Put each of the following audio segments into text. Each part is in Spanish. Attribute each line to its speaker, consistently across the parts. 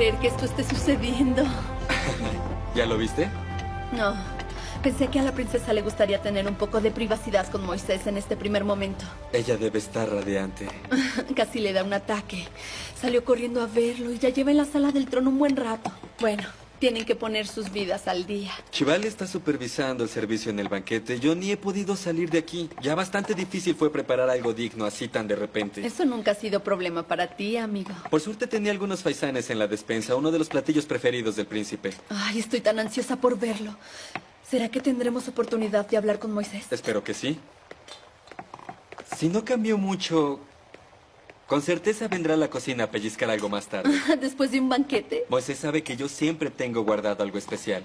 Speaker 1: Creer que esto esté sucediendo.
Speaker 2: ¿Ya lo viste?
Speaker 1: No. Pensé que a la princesa le gustaría tener un poco de privacidad con Moisés en este primer momento.
Speaker 2: Ella debe estar radiante.
Speaker 1: Casi le da un ataque. Salió corriendo a verlo y ya lleva en la sala del trono un buen rato. Bueno, tienen que poner sus vidas al día.
Speaker 2: Chival está supervisando el servicio en el banquete. Yo ni he podido salir de aquí. Ya bastante difícil fue preparar algo digno así tan de repente.
Speaker 1: Eso nunca ha sido problema para ti, amigo.
Speaker 2: Por suerte tenía algunos faisanes en la despensa, uno de los platillos preferidos del príncipe.
Speaker 1: Ay, estoy tan ansiosa por verlo. ¿Será que tendremos oportunidad de hablar con Moisés?
Speaker 2: Espero que sí. Si no cambió mucho, con certeza vendrá a la cocina a pellizcar algo más tarde.
Speaker 1: Después de un banquete.
Speaker 2: Moisés sabe que yo siempre tengo guardado algo especial.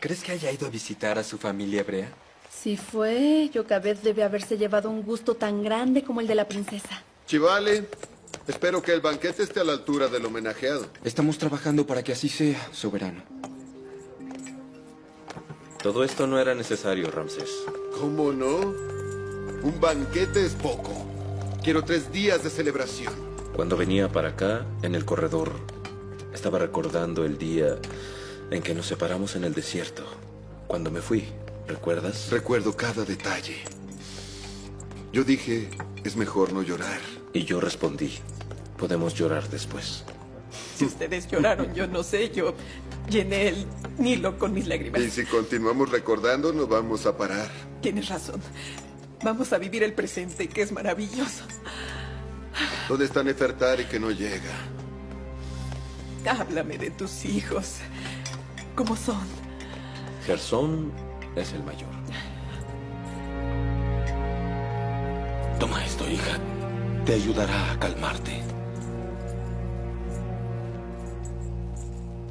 Speaker 2: ¿Crees que haya ido a visitar a su familia hebrea?
Speaker 1: Si fue, Yocabed debe haberse llevado un gusto tan grande como el de la princesa.
Speaker 3: Chivale, espero que el banquete esté a la altura del homenajeado.
Speaker 4: Estamos trabajando para que así sea, soberano.
Speaker 5: Todo esto no era necesario, Ramsés.
Speaker 3: ¿Cómo no? Un banquete es poco. Quiero tres días de celebración.
Speaker 5: Cuando venía para acá, en el corredor, estaba recordando el día en que nos separamos en el desierto. Cuando me fui, ¿recuerdas?
Speaker 3: Recuerdo cada detalle. Yo dije, es mejor no llorar.
Speaker 5: Y yo respondí, podemos llorar después.
Speaker 6: Si ustedes lloraron, yo no sé, yo llené el Nilo con mis lágrimas.
Speaker 3: Y si continuamos recordando, no vamos a parar.
Speaker 6: Tienes razón. Vamos a vivir el presente, que es maravilloso.
Speaker 3: ¿Dónde está Nefertari que no llega?
Speaker 6: Háblame de tus hijos. ¿Cómo son?
Speaker 5: Gersón es el mayor.
Speaker 4: Toma esto, hija. Te ayudará a calmarte.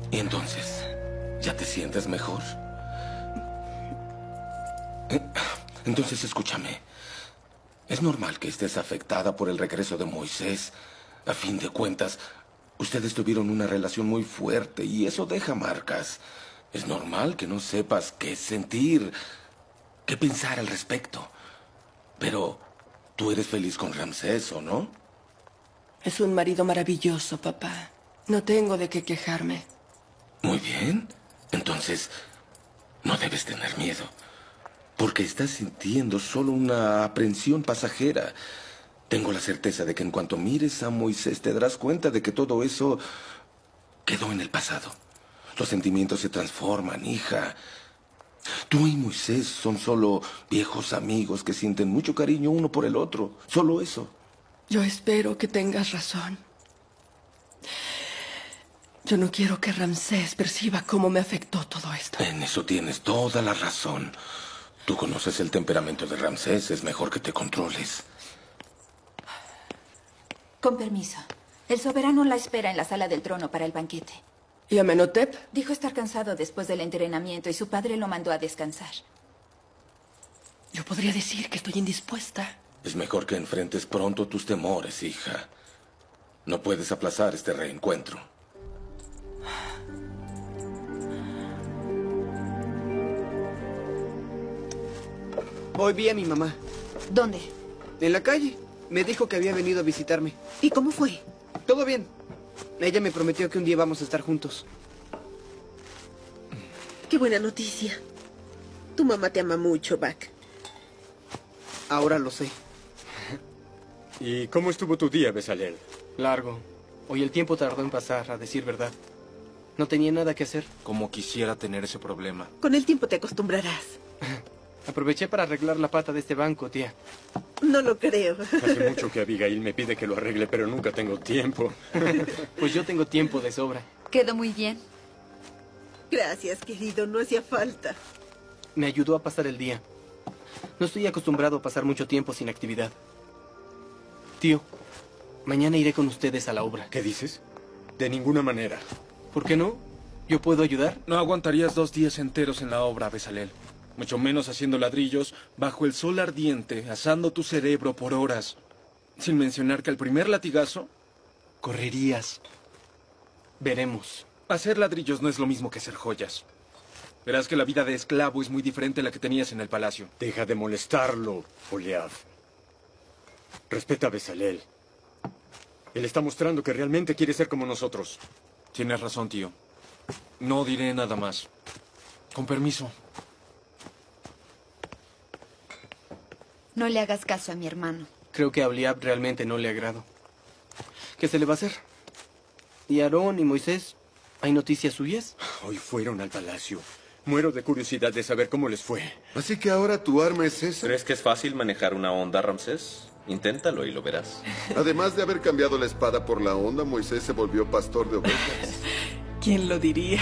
Speaker 4: ¿Y entonces? ¿Ya te sientes mejor? Entonces escúchame. Es normal que estés afectada por el regreso de Moisés. A fin de cuentas, ustedes tuvieron una relación muy fuerte y eso deja marcas. Es normal que no sepas qué sentir, qué pensar al respecto. Pero tú eres feliz con Ramsés, ¿o no?
Speaker 6: Es un marido maravilloso, papá. No tengo de qué quejarme.
Speaker 4: Muy bien. Entonces, no debes tener miedo. Porque estás sintiendo solo una aprensión pasajera. Tengo la certeza de que en cuanto mires a Moisés te darás cuenta de que todo eso quedó en el pasado. Los sentimientos se transforman, hija. Tú y Moisés son solo viejos amigos que sienten mucho cariño uno por el otro. Solo eso.
Speaker 6: Yo espero que tengas razón. Yo no quiero que Ramsés perciba cómo me afectó todo esto.
Speaker 4: En eso tienes toda la razón. Tú conoces el temperamento de Ramsés. Es mejor que te controles.
Speaker 7: Con permiso. El soberano la espera en la sala del trono para el banquete.
Speaker 6: ¿Y Amenhotep?
Speaker 7: Dijo estar cansado después del entrenamiento y su padre lo mandó a descansar.
Speaker 6: Yo podría decir que estoy indispuesta.
Speaker 4: Es mejor que enfrentes pronto tus temores, hija. No puedes aplazar este reencuentro.
Speaker 8: Hoy vi a mi mamá.
Speaker 7: ¿Dónde?
Speaker 8: En la calle. Me dijo que había venido a visitarme.
Speaker 7: ¿Y cómo fue?
Speaker 8: Todo bien. Ella me prometió que un día vamos a estar juntos.
Speaker 9: Qué buena noticia. Tu mamá te ama mucho, Buck.
Speaker 8: Ahora lo sé.
Speaker 10: ¿Y cómo estuvo tu día, Besalel?
Speaker 8: Largo. Hoy el tiempo tardó en pasar, a decir verdad. No tenía nada que hacer.
Speaker 11: Como quisiera tener ese problema.
Speaker 9: Con el tiempo te acostumbrarás.
Speaker 8: Aproveché para arreglar la pata de este banco, tía.
Speaker 9: No lo creo.
Speaker 10: Hace mucho que Abigail me pide que lo arregle, pero nunca tengo tiempo.
Speaker 8: Pues yo tengo tiempo de sobra.
Speaker 7: Quedó muy bien.
Speaker 9: Gracias, querido. No hacía falta.
Speaker 8: Me ayudó a pasar el día. No estoy acostumbrado a pasar mucho tiempo sin actividad. Tío, mañana iré con ustedes a la obra.
Speaker 10: ¿Qué dices? De ninguna manera.
Speaker 8: ¿Por qué no? ¿Yo puedo ayudar?
Speaker 11: No aguantarías dos días enteros en la obra, Besalel. Mucho menos haciendo ladrillos bajo el sol ardiente, asando tu cerebro por horas. Sin mencionar que al primer latigazo...
Speaker 8: Correrías. Veremos.
Speaker 11: Hacer ladrillos no es lo mismo que hacer joyas. Verás que la vida de esclavo es muy diferente a la que tenías en el palacio.
Speaker 10: Deja de molestarlo, Oliav. Respeta a Besalel. Él está mostrando que realmente quiere ser como nosotros.
Speaker 11: Tienes razón, tío. No diré nada más. Con permiso.
Speaker 12: No le hagas caso a mi hermano.
Speaker 8: Creo que a Bliab realmente no le agrado. ¿Qué se le va a hacer? ¿Y Aarón y Moisés? ¿Hay noticias suyas?
Speaker 10: Hoy fueron al palacio. Muero de curiosidad de saber cómo les fue.
Speaker 3: Así que ahora tu arma es esa.
Speaker 5: ¿Crees que es fácil manejar una onda, Ramsés? Inténtalo y lo verás.
Speaker 3: Además de haber cambiado la espada por la onda, Moisés se volvió pastor de ovejas.
Speaker 13: ¿Quién lo diría?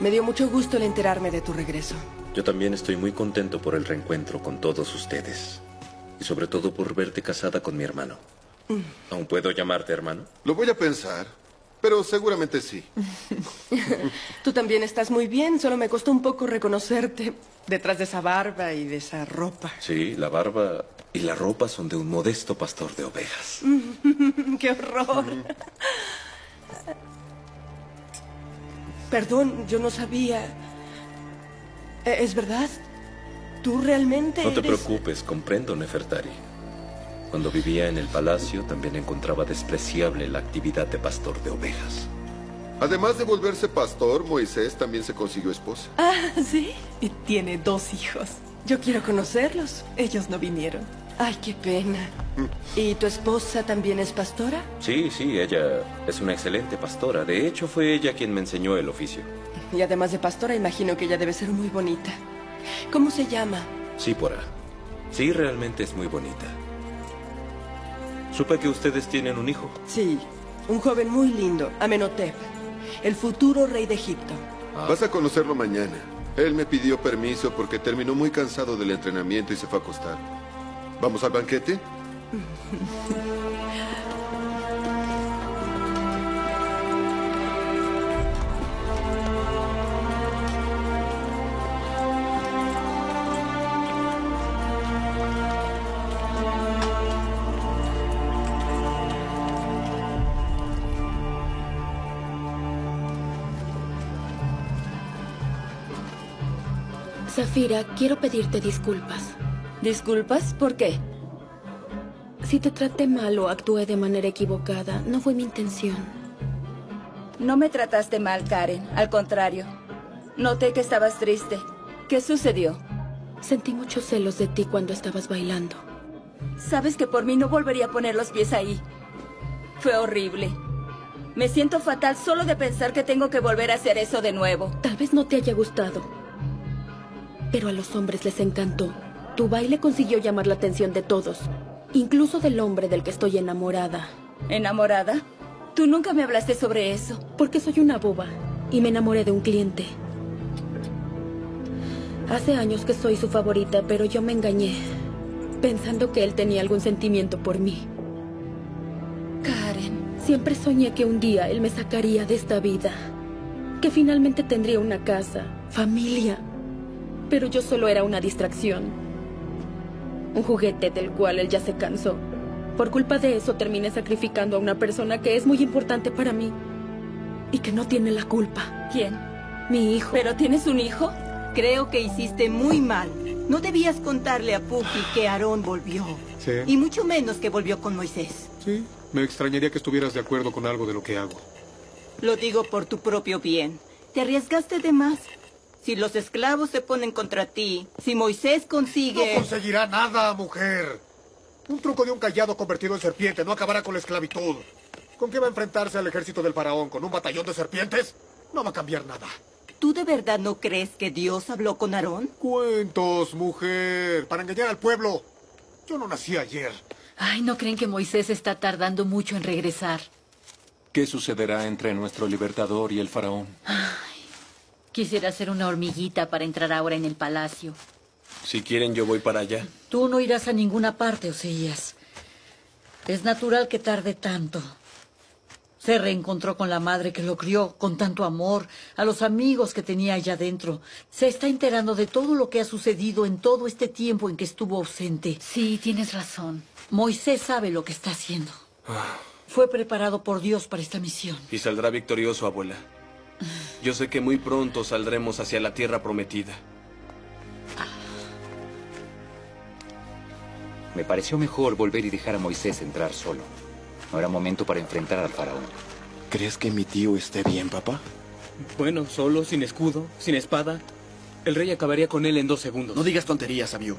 Speaker 6: Me dio mucho gusto el enterarme de tu regreso.
Speaker 5: Yo también estoy muy contento por el reencuentro con todos ustedes. Y sobre todo por verte casada con mi hermano.
Speaker 6: Mm.
Speaker 5: ¿Aún puedo llamarte hermano?
Speaker 3: Lo voy a pensar, pero seguramente sí.
Speaker 6: Tú también estás muy bien, solo me costó un poco reconocerte detrás de esa barba y de esa ropa.
Speaker 5: Sí, la barba y la ropa son de un modesto pastor de ovejas.
Speaker 6: ¡Qué horror! Perdón, yo no sabía. Eh, ¿Es verdad? ¿Tú realmente
Speaker 5: No te
Speaker 6: eres-
Speaker 5: preocupes, comprendo, Nefertari. Cuando vivía en el palacio también encontraba despreciable la actividad de pastor de ovejas.
Speaker 3: Además de volverse pastor, Moisés también se consiguió esposa.
Speaker 13: Ah, sí. Y tiene dos hijos.
Speaker 6: Yo quiero conocerlos.
Speaker 13: Ellos no vinieron.
Speaker 6: Ay, qué pena. ¿Y tu esposa también es pastora?
Speaker 5: Sí, sí, ella es una excelente pastora. De hecho, fue ella quien me enseñó el oficio.
Speaker 6: Y además de pastora, imagino que ella debe ser muy bonita. ¿Cómo se llama?
Speaker 5: Sípora. Sí, realmente es muy bonita. Supe que ustedes tienen un hijo.
Speaker 6: Sí, un joven muy lindo, Amenhotep, el futuro rey de Egipto.
Speaker 3: Vas a conocerlo mañana. Él me pidió permiso porque terminó muy cansado del entrenamiento y se fue a acostar. ¿Vamos al banquete?
Speaker 14: Zafira, quiero pedirte disculpas.
Speaker 12: ¿Disculpas? ¿Por qué?
Speaker 14: Si te traté mal o actué de manera equivocada, no fue mi intención.
Speaker 12: No me trataste mal, Karen. Al contrario. Noté que estabas triste. ¿Qué sucedió?
Speaker 14: Sentí muchos celos de ti cuando estabas bailando.
Speaker 12: Sabes que por mí no volvería a poner los pies ahí. Fue horrible. Me siento fatal solo de pensar que tengo que volver a hacer eso de nuevo.
Speaker 14: Tal vez no te haya gustado, pero a los hombres les encantó. Tu baile consiguió llamar la atención de todos, incluso del hombre del que estoy enamorada.
Speaker 12: ¿Enamorada? Tú nunca me hablaste sobre eso.
Speaker 14: Porque soy una boba y me enamoré de un cliente. Hace años que soy su favorita, pero yo me engañé, pensando que él tenía algún sentimiento por mí.
Speaker 12: Karen.
Speaker 14: Siempre soñé que un día él me sacaría de esta vida, que finalmente tendría una casa, familia, pero yo solo era una distracción. Un juguete del cual él ya se cansó. Por culpa de eso terminé sacrificando a una persona que es muy importante para mí y que no tiene la culpa.
Speaker 12: ¿Quién?
Speaker 14: Mi hijo.
Speaker 12: ¿Pero tienes un hijo?
Speaker 15: Creo que hiciste muy mal. No debías contarle a Puki que Aarón volvió.
Speaker 16: Sí.
Speaker 15: Y mucho menos que volvió con Moisés.
Speaker 16: Sí, me extrañaría que estuvieras de acuerdo con algo de lo que hago.
Speaker 15: Lo digo por tu propio bien. Te arriesgaste de más. Si los esclavos se ponen contra ti, si Moisés consigue...
Speaker 16: No conseguirá nada, mujer. Un truco de un callado convertido en serpiente no acabará con la esclavitud. ¿Con qué va a enfrentarse al ejército del faraón? ¿Con un batallón de serpientes? No va a cambiar nada.
Speaker 15: ¿Tú de verdad no crees que Dios habló con Aarón?
Speaker 16: Cuentos, mujer, para engañar al pueblo. Yo no nací ayer.
Speaker 17: Ay, ¿no creen que Moisés está tardando mucho en regresar?
Speaker 18: ¿Qué sucederá entre nuestro libertador y el faraón?
Speaker 17: Quisiera ser una hormiguita para entrar ahora en el palacio.
Speaker 18: Si quieren, yo voy para allá.
Speaker 17: Tú no irás a ninguna parte, Oseías. Es natural que tarde tanto. Se reencontró con la madre que lo crió con tanto amor, a los amigos que tenía allá adentro. Se está enterando de todo lo que ha sucedido en todo este tiempo en que estuvo ausente. Sí, tienes razón. Moisés sabe lo que está haciendo. Fue preparado por Dios para esta misión.
Speaker 18: Y saldrá victorioso, abuela. Yo sé que muy pronto saldremos hacia la tierra prometida.
Speaker 19: Me pareció mejor volver y dejar a Moisés entrar solo. No era momento para enfrentar al faraón.
Speaker 20: ¿Crees que mi tío esté bien, papá?
Speaker 21: Bueno, solo, sin escudo, sin espada. El rey acabaría con él en dos segundos.
Speaker 22: No digas tonterías, Abiú.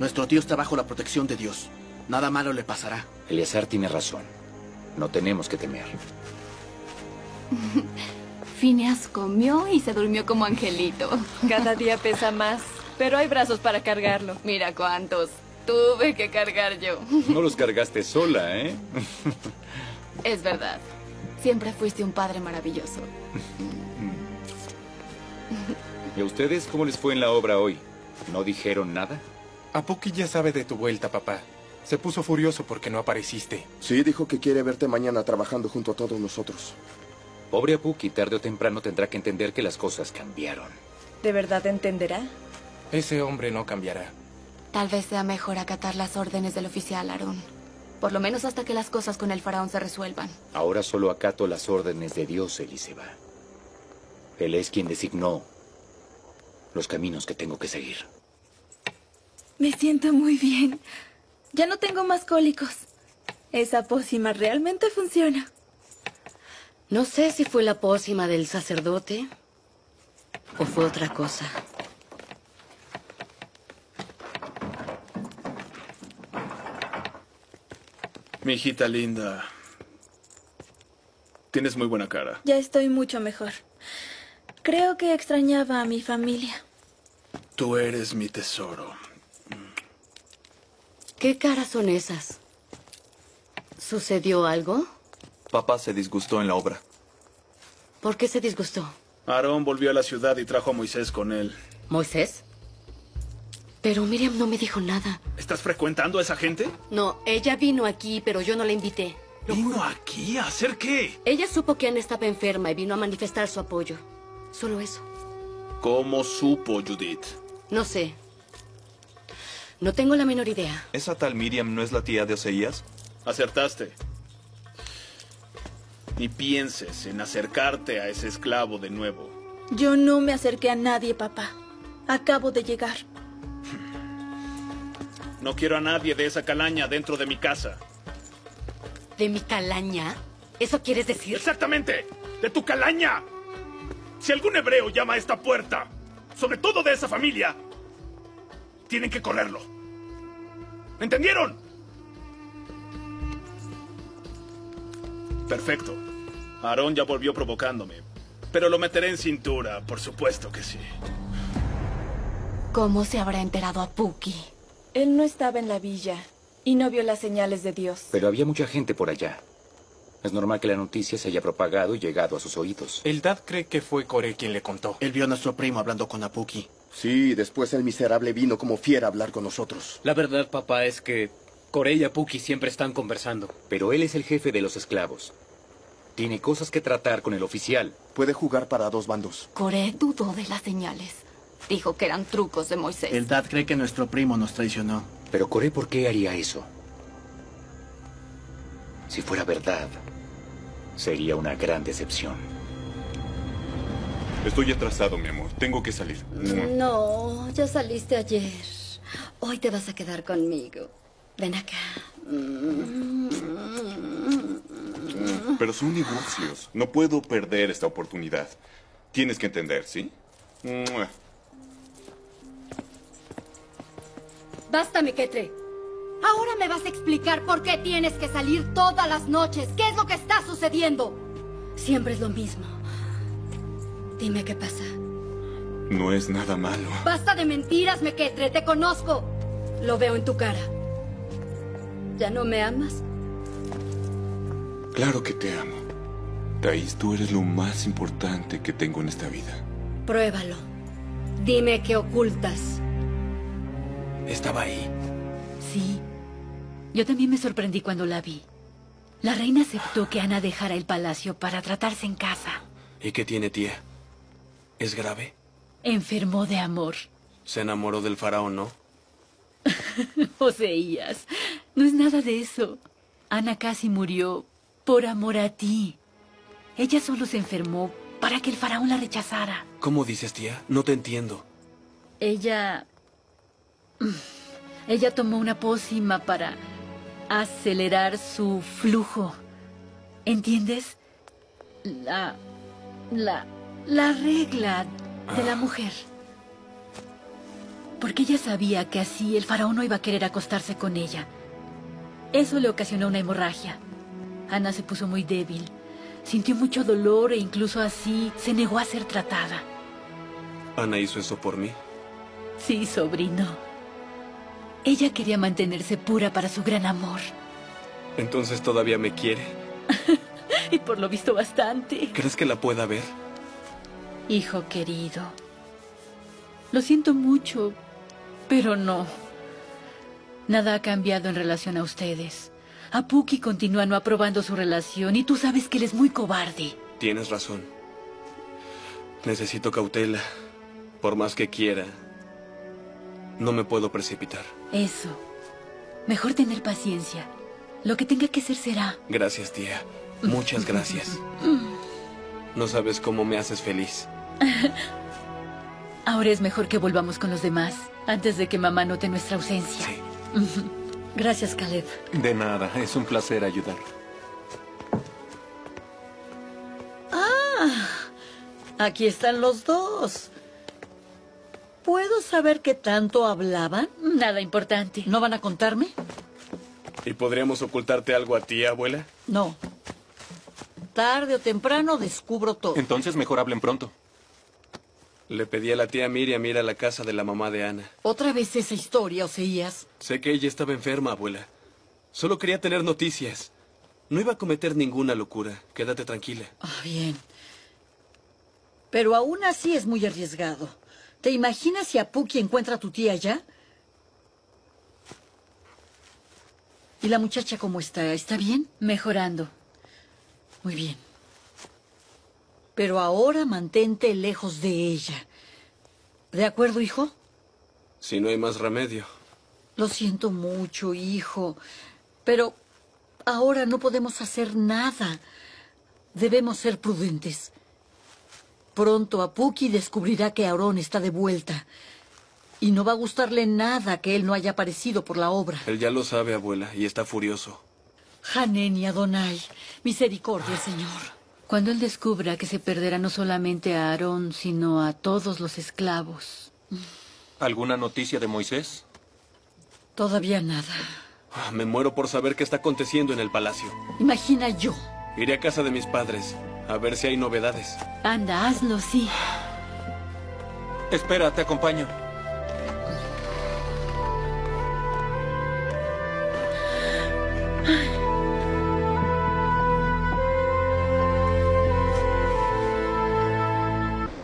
Speaker 22: Nuestro tío está bajo la protección de Dios. Nada malo le pasará.
Speaker 19: Eleazar tiene razón. No tenemos que temer.
Speaker 12: Phineas comió y se durmió como angelito.
Speaker 1: Cada día pesa más, pero hay brazos para cargarlo.
Speaker 12: Mira cuántos. Tuve que cargar yo.
Speaker 23: No los cargaste sola, ¿eh?
Speaker 12: Es verdad. Siempre fuiste un padre maravilloso.
Speaker 23: ¿Y a ustedes cómo les fue en la obra hoy? ¿No dijeron nada?
Speaker 11: Ya sabe de tu vuelta, papá. Se puso furioso porque no apareciste.
Speaker 20: Sí, dijo que quiere verte mañana trabajando junto a todos nosotros.
Speaker 19: Pobre Apuki, tarde o temprano tendrá que entender que las cosas cambiaron.
Speaker 1: ¿De verdad entenderá?
Speaker 11: Ese hombre no cambiará.
Speaker 12: Tal vez sea mejor acatar las órdenes del oficial Aarón. Por lo menos hasta que las cosas con el faraón se resuelvan.
Speaker 19: Ahora solo acato las órdenes de Dios, Eliseba. Él es quien designó los caminos que tengo que seguir.
Speaker 1: Me siento muy bien. Ya no tengo más cólicos. Esa pócima realmente funciona.
Speaker 24: No sé si fue la pócima del sacerdote o fue otra cosa.
Speaker 25: Mi hijita linda. Tienes muy buena cara.
Speaker 1: Ya estoy mucho mejor. Creo que extrañaba a mi familia.
Speaker 25: Tú eres mi tesoro.
Speaker 24: ¿Qué caras son esas? ¿Sucedió algo?
Speaker 25: Papá se disgustó en la obra.
Speaker 24: ¿Por qué se disgustó?
Speaker 25: Aarón volvió a la ciudad y trajo a Moisés con él.
Speaker 24: ¿Moisés? Pero Miriam no me dijo nada.
Speaker 25: ¿Estás frecuentando a esa gente?
Speaker 24: No, ella vino aquí, pero yo no la invité.
Speaker 25: ¿Vino aquí? ¿A hacer qué?
Speaker 24: Ella supo que Ana estaba enferma y vino a manifestar su apoyo. Solo eso.
Speaker 25: ¿Cómo supo Judith?
Speaker 24: No sé. No tengo la menor idea.
Speaker 25: ¿Esa tal Miriam no es la tía de Oseías? Acertaste. Ni pienses en acercarte a ese esclavo de nuevo.
Speaker 1: Yo no me acerqué a nadie, papá. Acabo de llegar.
Speaker 25: No quiero a nadie de esa calaña dentro de mi casa.
Speaker 24: ¿De mi calaña? ¿Eso quieres decir?
Speaker 25: ¡Exactamente! ¡De tu calaña! Si algún hebreo llama a esta puerta, sobre todo de esa familia, tienen que correrlo. ¿Entendieron? Perfecto. Aarón ya volvió provocándome. Pero lo meteré en cintura, por supuesto que sí.
Speaker 12: ¿Cómo se habrá enterado a Puki?
Speaker 1: Él no estaba en la villa y no vio las señales de Dios.
Speaker 19: Pero había mucha gente por allá. Es normal que la noticia se haya propagado y llegado a sus oídos.
Speaker 11: El dad cree que fue Coré quien le contó.
Speaker 22: Él vio a nuestro primo hablando con Apuki.
Speaker 20: Sí, después el miserable vino como fiera a hablar con nosotros.
Speaker 21: La verdad, papá, es que Coré y Apuki siempre están conversando.
Speaker 19: Pero él es el jefe de los esclavos. Tiene cosas que tratar con el oficial.
Speaker 20: Puede jugar para dos bandos.
Speaker 12: Coré dudó de las señales. Dijo que eran trucos de Moisés.
Speaker 22: El dad cree que nuestro primo nos traicionó.
Speaker 19: Pero Coré, ¿por qué haría eso? Si fuera verdad, sería una gran decepción.
Speaker 26: Estoy atrasado, mi amor. Tengo que salir.
Speaker 24: No, ya saliste ayer. Hoy te vas a quedar conmigo. Ven acá.
Speaker 26: Pero son negocios. No puedo perder esta oportunidad. Tienes que entender, ¿sí?
Speaker 24: Basta, Mequetre. Ahora me vas a explicar por qué tienes que salir todas las noches. ¿Qué es lo que está sucediendo? Siempre es lo mismo. Dime qué pasa.
Speaker 26: No es nada malo.
Speaker 24: Basta de mentiras, Mequetre, te conozco. Lo veo en tu cara. ¿Ya no me amas?
Speaker 26: Claro que te amo. Thais, tú eres lo más importante que tengo en esta vida.
Speaker 24: Pruébalo. Dime qué ocultas.
Speaker 18: Estaba ahí.
Speaker 27: Sí. Yo también me sorprendí cuando la vi. La reina aceptó que Ana dejara el palacio para tratarse en casa.
Speaker 18: ¿Y qué tiene tía? ¿Es grave?
Speaker 27: Enfermó de amor.
Speaker 18: Se enamoró del faraón, ¿no?
Speaker 27: Oseías, no es nada de eso. Ana casi murió por amor a ti. Ella solo se enfermó para que el faraón la rechazara.
Speaker 18: ¿Cómo dices, tía? No te entiendo.
Speaker 27: Ella... Ella tomó una pócima para acelerar su flujo. ¿Entiendes? La... La... La regla de la mujer. Porque ella sabía que así el faraón no iba a querer acostarse con ella. Eso le ocasionó una hemorragia. Ana se puso muy débil. Sintió mucho dolor e incluso así se negó a ser tratada.
Speaker 18: ¿Ana hizo eso por mí?
Speaker 27: Sí, sobrino. Ella quería mantenerse pura para su gran amor.
Speaker 18: Entonces todavía me quiere.
Speaker 27: Y por lo visto bastante.
Speaker 18: ¿Crees que la pueda ver?
Speaker 27: Hijo querido. Lo siento mucho, pero no. Nada ha cambiado en relación a ustedes. Apuki continúa no aprobando su relación y tú sabes que él es muy cobarde.
Speaker 18: Tienes razón. Necesito cautela. Por más que quiera, no me puedo precipitar.
Speaker 27: Eso. Mejor tener paciencia. Lo que tenga que ser será.
Speaker 18: Gracias, tía. Muchas gracias. No sabes cómo me haces feliz.
Speaker 27: Ahora es mejor que volvamos con los demás, antes de que mamá note nuestra ausencia. Gracias, Caleb.
Speaker 11: De nada, es un placer ayudar.
Speaker 17: Ah, aquí están los dos. ¿Puedo saber qué tanto hablaban?
Speaker 27: Nada importante.
Speaker 17: ¿No van a contarme?
Speaker 18: ¿Y podríamos ocultarte algo a ti, abuela?
Speaker 17: No. Tarde o temprano descubro todo.
Speaker 11: Entonces mejor hablen pronto.
Speaker 18: Le pedí a la tía Miriam ir a la casa de la mamá de Ana.
Speaker 17: Otra vez esa historia, Oseías.
Speaker 18: Sé que ella estaba enferma, abuela. Solo quería tener noticias. No iba a cometer ninguna locura. Quédate tranquila.
Speaker 17: Ah, bien. Pero aún así es muy arriesgado. ¿Te imaginas si Apuki encuentra a tu tía ya? ¿Y la muchacha cómo está? ¿Está bien?
Speaker 27: Mejorando.
Speaker 17: Muy bien. Pero ahora mantente lejos de ella. ¿De acuerdo, hijo?
Speaker 18: Si no hay más remedio.
Speaker 17: Lo siento mucho, hijo. Pero ahora no podemos hacer nada. Debemos ser prudentes. Pronto Apuki descubrirá que Aarón está de vuelta. Y no va a gustarle nada que él no haya aparecido por la obra.
Speaker 18: Él ya lo sabe, abuela, y está furioso.
Speaker 17: Hanen y Adonai, misericordia, Señor.
Speaker 27: Cuando él descubra que se perderá no solamente a Aarón, sino a todos los esclavos.
Speaker 11: ¿Alguna noticia de Moisés?
Speaker 17: Todavía nada.
Speaker 18: Ah, Me muero por saber qué está aconteciendo en el palacio.
Speaker 17: Imagina yo.
Speaker 18: Iré a casa de mis padres, a ver si hay novedades.
Speaker 27: Anda, hazlo, sí.
Speaker 11: Espera, te acompaño.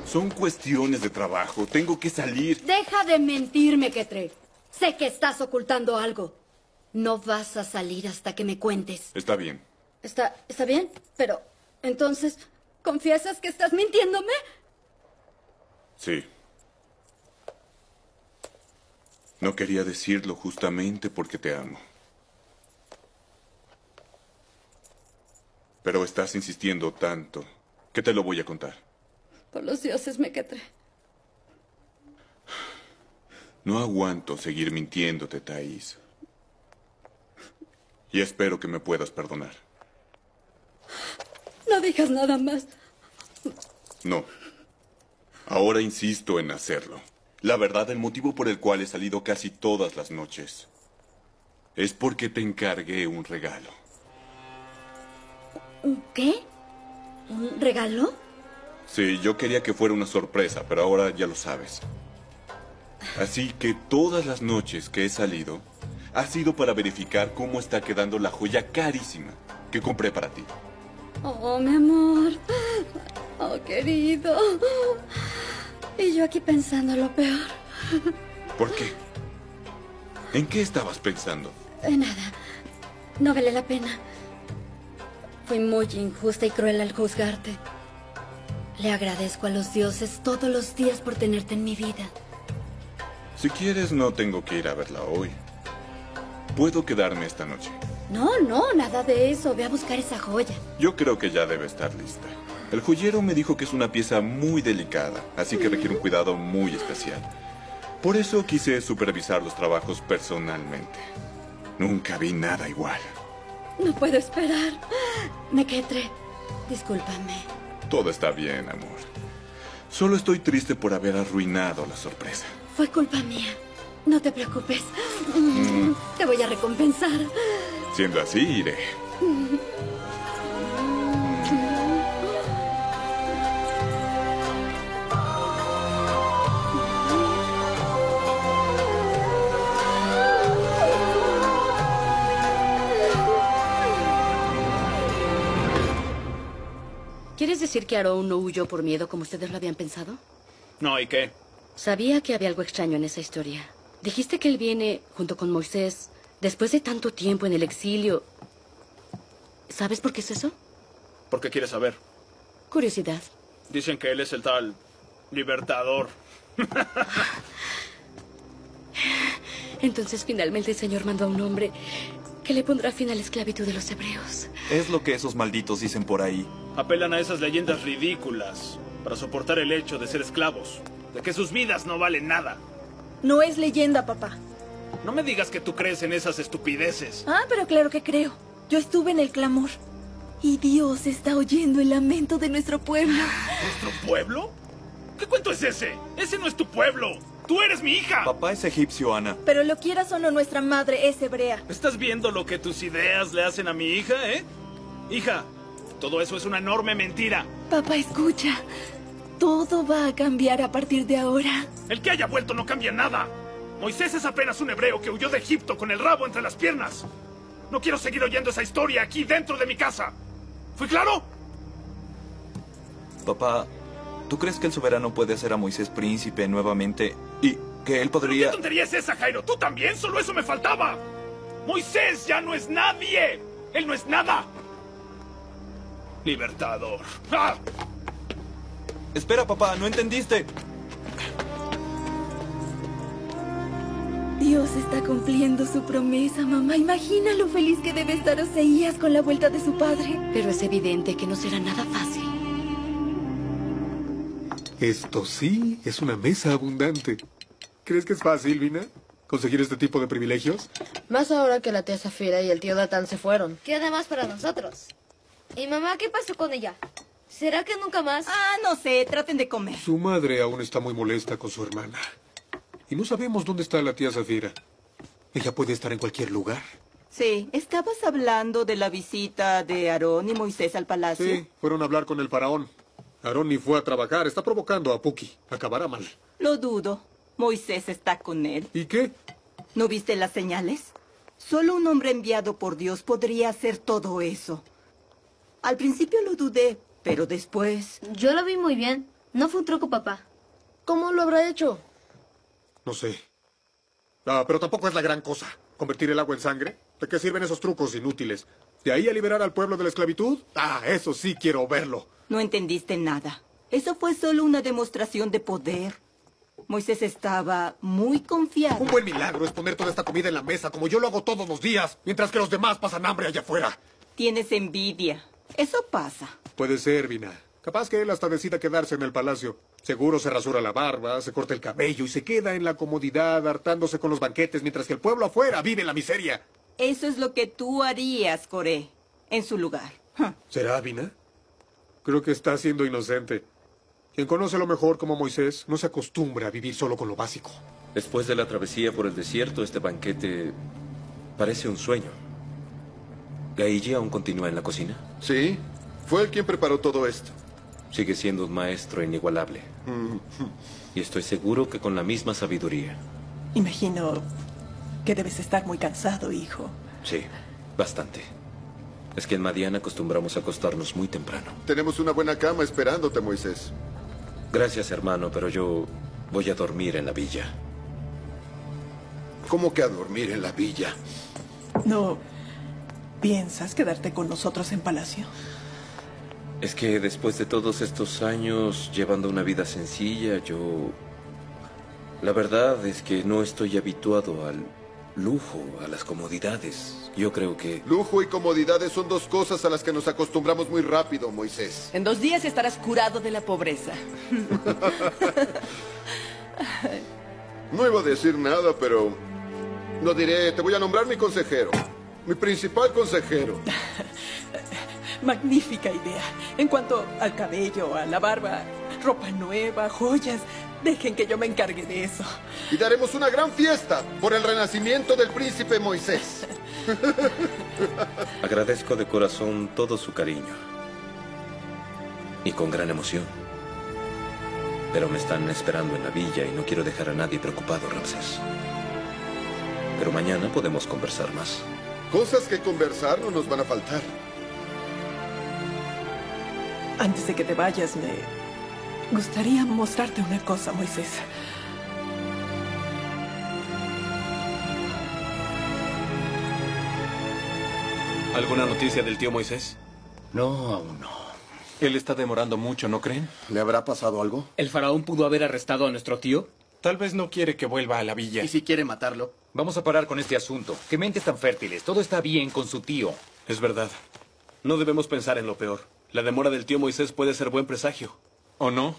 Speaker 26: Son cuestiones de trabajo. Tengo que salir.
Speaker 24: Deja de mentirme, Ketre. Sé que estás ocultando algo. No vas a salir hasta que me cuentes.
Speaker 26: Está bien.
Speaker 24: ¿Está, está bien? Pero, entonces, ¿confiesas que estás mintiéndome?
Speaker 26: Sí. No quería decirlo justamente porque te amo. Pero estás insistiendo tanto que te lo voy a contar.
Speaker 24: Por los dioses, Mequetre.
Speaker 26: No aguanto seguir mintiéndote, Thais. Y espero que me puedas perdonar.
Speaker 24: No digas nada más.
Speaker 26: No. Ahora insisto en hacerlo. La verdad, el motivo por el cual he salido casi todas las noches es porque te encargué un regalo.
Speaker 24: ¿Un qué? ¿Un regalo?
Speaker 26: Sí, yo quería que fuera una sorpresa, pero ahora ya lo sabes. Así que todas las noches que he salido ha sido para verificar cómo está quedando la joya carísima que compré para ti.
Speaker 28: Oh, mi amor. Oh, querido. Y yo aquí pensando lo peor.
Speaker 26: ¿Por qué? ¿En qué estabas pensando?
Speaker 28: De nada. No vale la pena. Fui muy injusta y cruel al juzgarte. Le agradezco a los dioses todos los días por tenerte en mi vida.
Speaker 26: Si quieres, no tengo que ir a verla hoy. Puedo quedarme esta noche.
Speaker 28: No, no, nada de eso. Ve a buscar esa joya.
Speaker 26: Yo creo que ya debe estar lista. El joyero me dijo que es una pieza muy delicada, así que requiere un cuidado muy especial. Por eso quise supervisar los trabajos personalmente. Nunca vi nada igual.
Speaker 28: No puedo esperar. Mequetre, discúlpame.
Speaker 26: Todo está bien, amor. Solo estoy triste por haber arruinado la sorpresa.
Speaker 28: Fue culpa mía. No te preocupes.
Speaker 26: Mm.
Speaker 28: Te voy a recompensar.
Speaker 26: Siendo así, iré.
Speaker 29: ¿Quieres decir que Aarón no huyó por miedo como ustedes lo habían pensado?
Speaker 25: No, ¿y qué?
Speaker 29: Sabía que había algo extraño en esa historia. Dijiste que él viene junto con Moisés después de tanto tiempo en el exilio. ¿Sabes por qué es eso?
Speaker 25: ¿Por qué quieres saber?
Speaker 29: Curiosidad.
Speaker 25: Dicen que él es el tal libertador.
Speaker 29: Entonces finalmente el Señor mandó a un hombre que le pondrá fin a la esclavitud de los hebreos.
Speaker 30: Es lo que esos malditos dicen por ahí.
Speaker 25: Apelan a esas leyendas ridículas para soportar el hecho de ser esclavos, de que sus vidas no valen nada.
Speaker 1: No es leyenda, papá.
Speaker 25: No me digas que tú crees en esas estupideces.
Speaker 1: Ah, pero claro que creo. Yo estuve en el clamor. Y Dios está oyendo el lamento de nuestro pueblo.
Speaker 25: ¿Nuestro pueblo? ¿Qué cuento es ese? Ese no es tu pueblo. Tú eres mi hija.
Speaker 30: Papá es egipcio, Ana.
Speaker 1: Pero lo quieras o no, nuestra madre es hebrea.
Speaker 25: ¿Estás viendo lo que tus ideas le hacen a mi hija, eh? Hija, todo eso es una enorme mentira.
Speaker 1: Papá, escucha. Todo va a cambiar a partir de ahora.
Speaker 25: El que haya vuelto no cambia nada. Moisés es apenas un hebreo que huyó de Egipto con el rabo entre las piernas. No quiero seguir oyendo esa historia aquí dentro de mi casa. ¿Fui claro?
Speaker 30: Papá, ¿tú crees que el soberano puede hacer a Moisés príncipe nuevamente y que él podría...
Speaker 25: ¿Qué tontería es esa, Jairo? ¿Tú también? Solo eso me faltaba. Moisés ya no es nadie. Él no es nada. Libertador. ¡Ah!
Speaker 30: Espera, papá, no entendiste.
Speaker 1: Dios está cumpliendo su promesa, mamá. Imagina lo feliz que debe estar Oseías con la vuelta de su padre.
Speaker 29: Pero es evidente que no será nada fácil.
Speaker 16: Esto sí es una mesa abundante. ¿Crees que es fácil, Vina? ¿Conseguir este tipo de privilegios?
Speaker 31: Más ahora que la tía Zafira y el tío Datán se fueron.
Speaker 32: Queda más para nosotros. ¿Y mamá qué pasó con ella? ¿Será que nunca más?
Speaker 15: Ah, no sé, traten de comer.
Speaker 16: Su madre aún está muy molesta con su hermana. Y no sabemos dónde está la tía Zafira. Ella puede estar en cualquier lugar.
Speaker 15: Sí, estabas hablando de la visita de Aarón y Moisés al palacio.
Speaker 16: Sí, fueron a hablar con el faraón. Aarón ni fue a trabajar, está provocando a Puki. Acabará mal.
Speaker 15: Lo dudo. Moisés está con él.
Speaker 16: ¿Y qué?
Speaker 15: ¿No viste las señales? Solo un hombre enviado por Dios podría hacer todo eso. Al principio lo dudé, pero después...
Speaker 32: Yo lo vi muy bien. No fue un truco, papá.
Speaker 31: ¿Cómo lo habrá hecho?
Speaker 16: No sé. Ah, pero tampoco es la gran cosa. ¿Convertir el agua en sangre? ¿De qué sirven esos trucos inútiles? ¿De ahí a liberar al pueblo de la esclavitud? Ah, eso sí quiero verlo.
Speaker 15: No entendiste nada. Eso fue solo una demostración de poder. Moisés estaba muy confiado.
Speaker 16: Un buen milagro es poner toda esta comida en la mesa como yo lo hago todos los días, mientras que los demás pasan hambre allá afuera.
Speaker 15: Tienes envidia. Eso pasa.
Speaker 16: Puede ser, Vina. Capaz que él hasta decida quedarse en el palacio. Seguro se rasura la barba, se corta el cabello y se queda en la comodidad hartándose con los banquetes mientras que el pueblo afuera vive en la miseria.
Speaker 15: Eso es lo que tú harías, Coré, en su lugar.
Speaker 16: ¿Será, Vina? Creo que está siendo inocente. Quien conoce lo mejor como Moisés no se acostumbra a vivir solo con lo básico.
Speaker 5: Después de la travesía por el desierto, este banquete parece un sueño. ¿Gaiji aún continúa en la cocina?
Speaker 3: Sí, fue él quien preparó todo esto.
Speaker 5: Sigue siendo un maestro inigualable. Y estoy seguro que con la misma sabiduría.
Speaker 8: Imagino que debes estar muy cansado, hijo.
Speaker 5: Sí, bastante. Es que en Madiana acostumbramos a acostarnos muy temprano.
Speaker 3: Tenemos una buena cama esperándote, Moisés.
Speaker 5: Gracias, hermano, pero yo voy a dormir en la villa.
Speaker 3: ¿Cómo que a dormir en la villa?
Speaker 8: ¿No piensas quedarte con nosotros en palacio?
Speaker 5: Es que después de todos estos años llevando una vida sencilla, yo... La verdad es que no estoy habituado al lujo, a las comodidades. Yo creo que...
Speaker 3: Lujo y comodidades son dos cosas a las que nos acostumbramos muy rápido, Moisés.
Speaker 8: En dos días estarás curado de la pobreza.
Speaker 3: No iba a decir nada, pero... No diré, te voy a nombrar mi consejero. Mi principal consejero.
Speaker 8: Magnífica idea. En cuanto al cabello, a la barba, ropa nueva, joyas, dejen que yo me encargue de eso.
Speaker 3: Y daremos una gran fiesta por el renacimiento del príncipe Moisés.
Speaker 5: Agradezco de corazón todo su cariño. Y con gran emoción. Pero me están esperando en la villa y no quiero dejar a nadie preocupado, Ramsés. Pero mañana podemos conversar más.
Speaker 3: Cosas que conversar no nos van a faltar.
Speaker 8: Antes de que te vayas, me gustaría mostrarte una cosa, Moisés.
Speaker 18: ¿Alguna noticia del tío Moisés?
Speaker 19: No, aún no.
Speaker 11: Él está demorando mucho, ¿no creen?
Speaker 33: ¿Le habrá pasado algo?
Speaker 20: ¿El faraón pudo haber arrestado a nuestro tío?
Speaker 18: Tal vez no quiere que vuelva a la villa.
Speaker 20: ¿Y si quiere matarlo?
Speaker 19: Vamos a parar con este asunto. Qué mentes tan fértiles. Todo está bien con su tío.
Speaker 18: Es verdad. No debemos pensar en lo peor. La demora del tío Moisés puede ser buen presagio.
Speaker 11: ¿O no?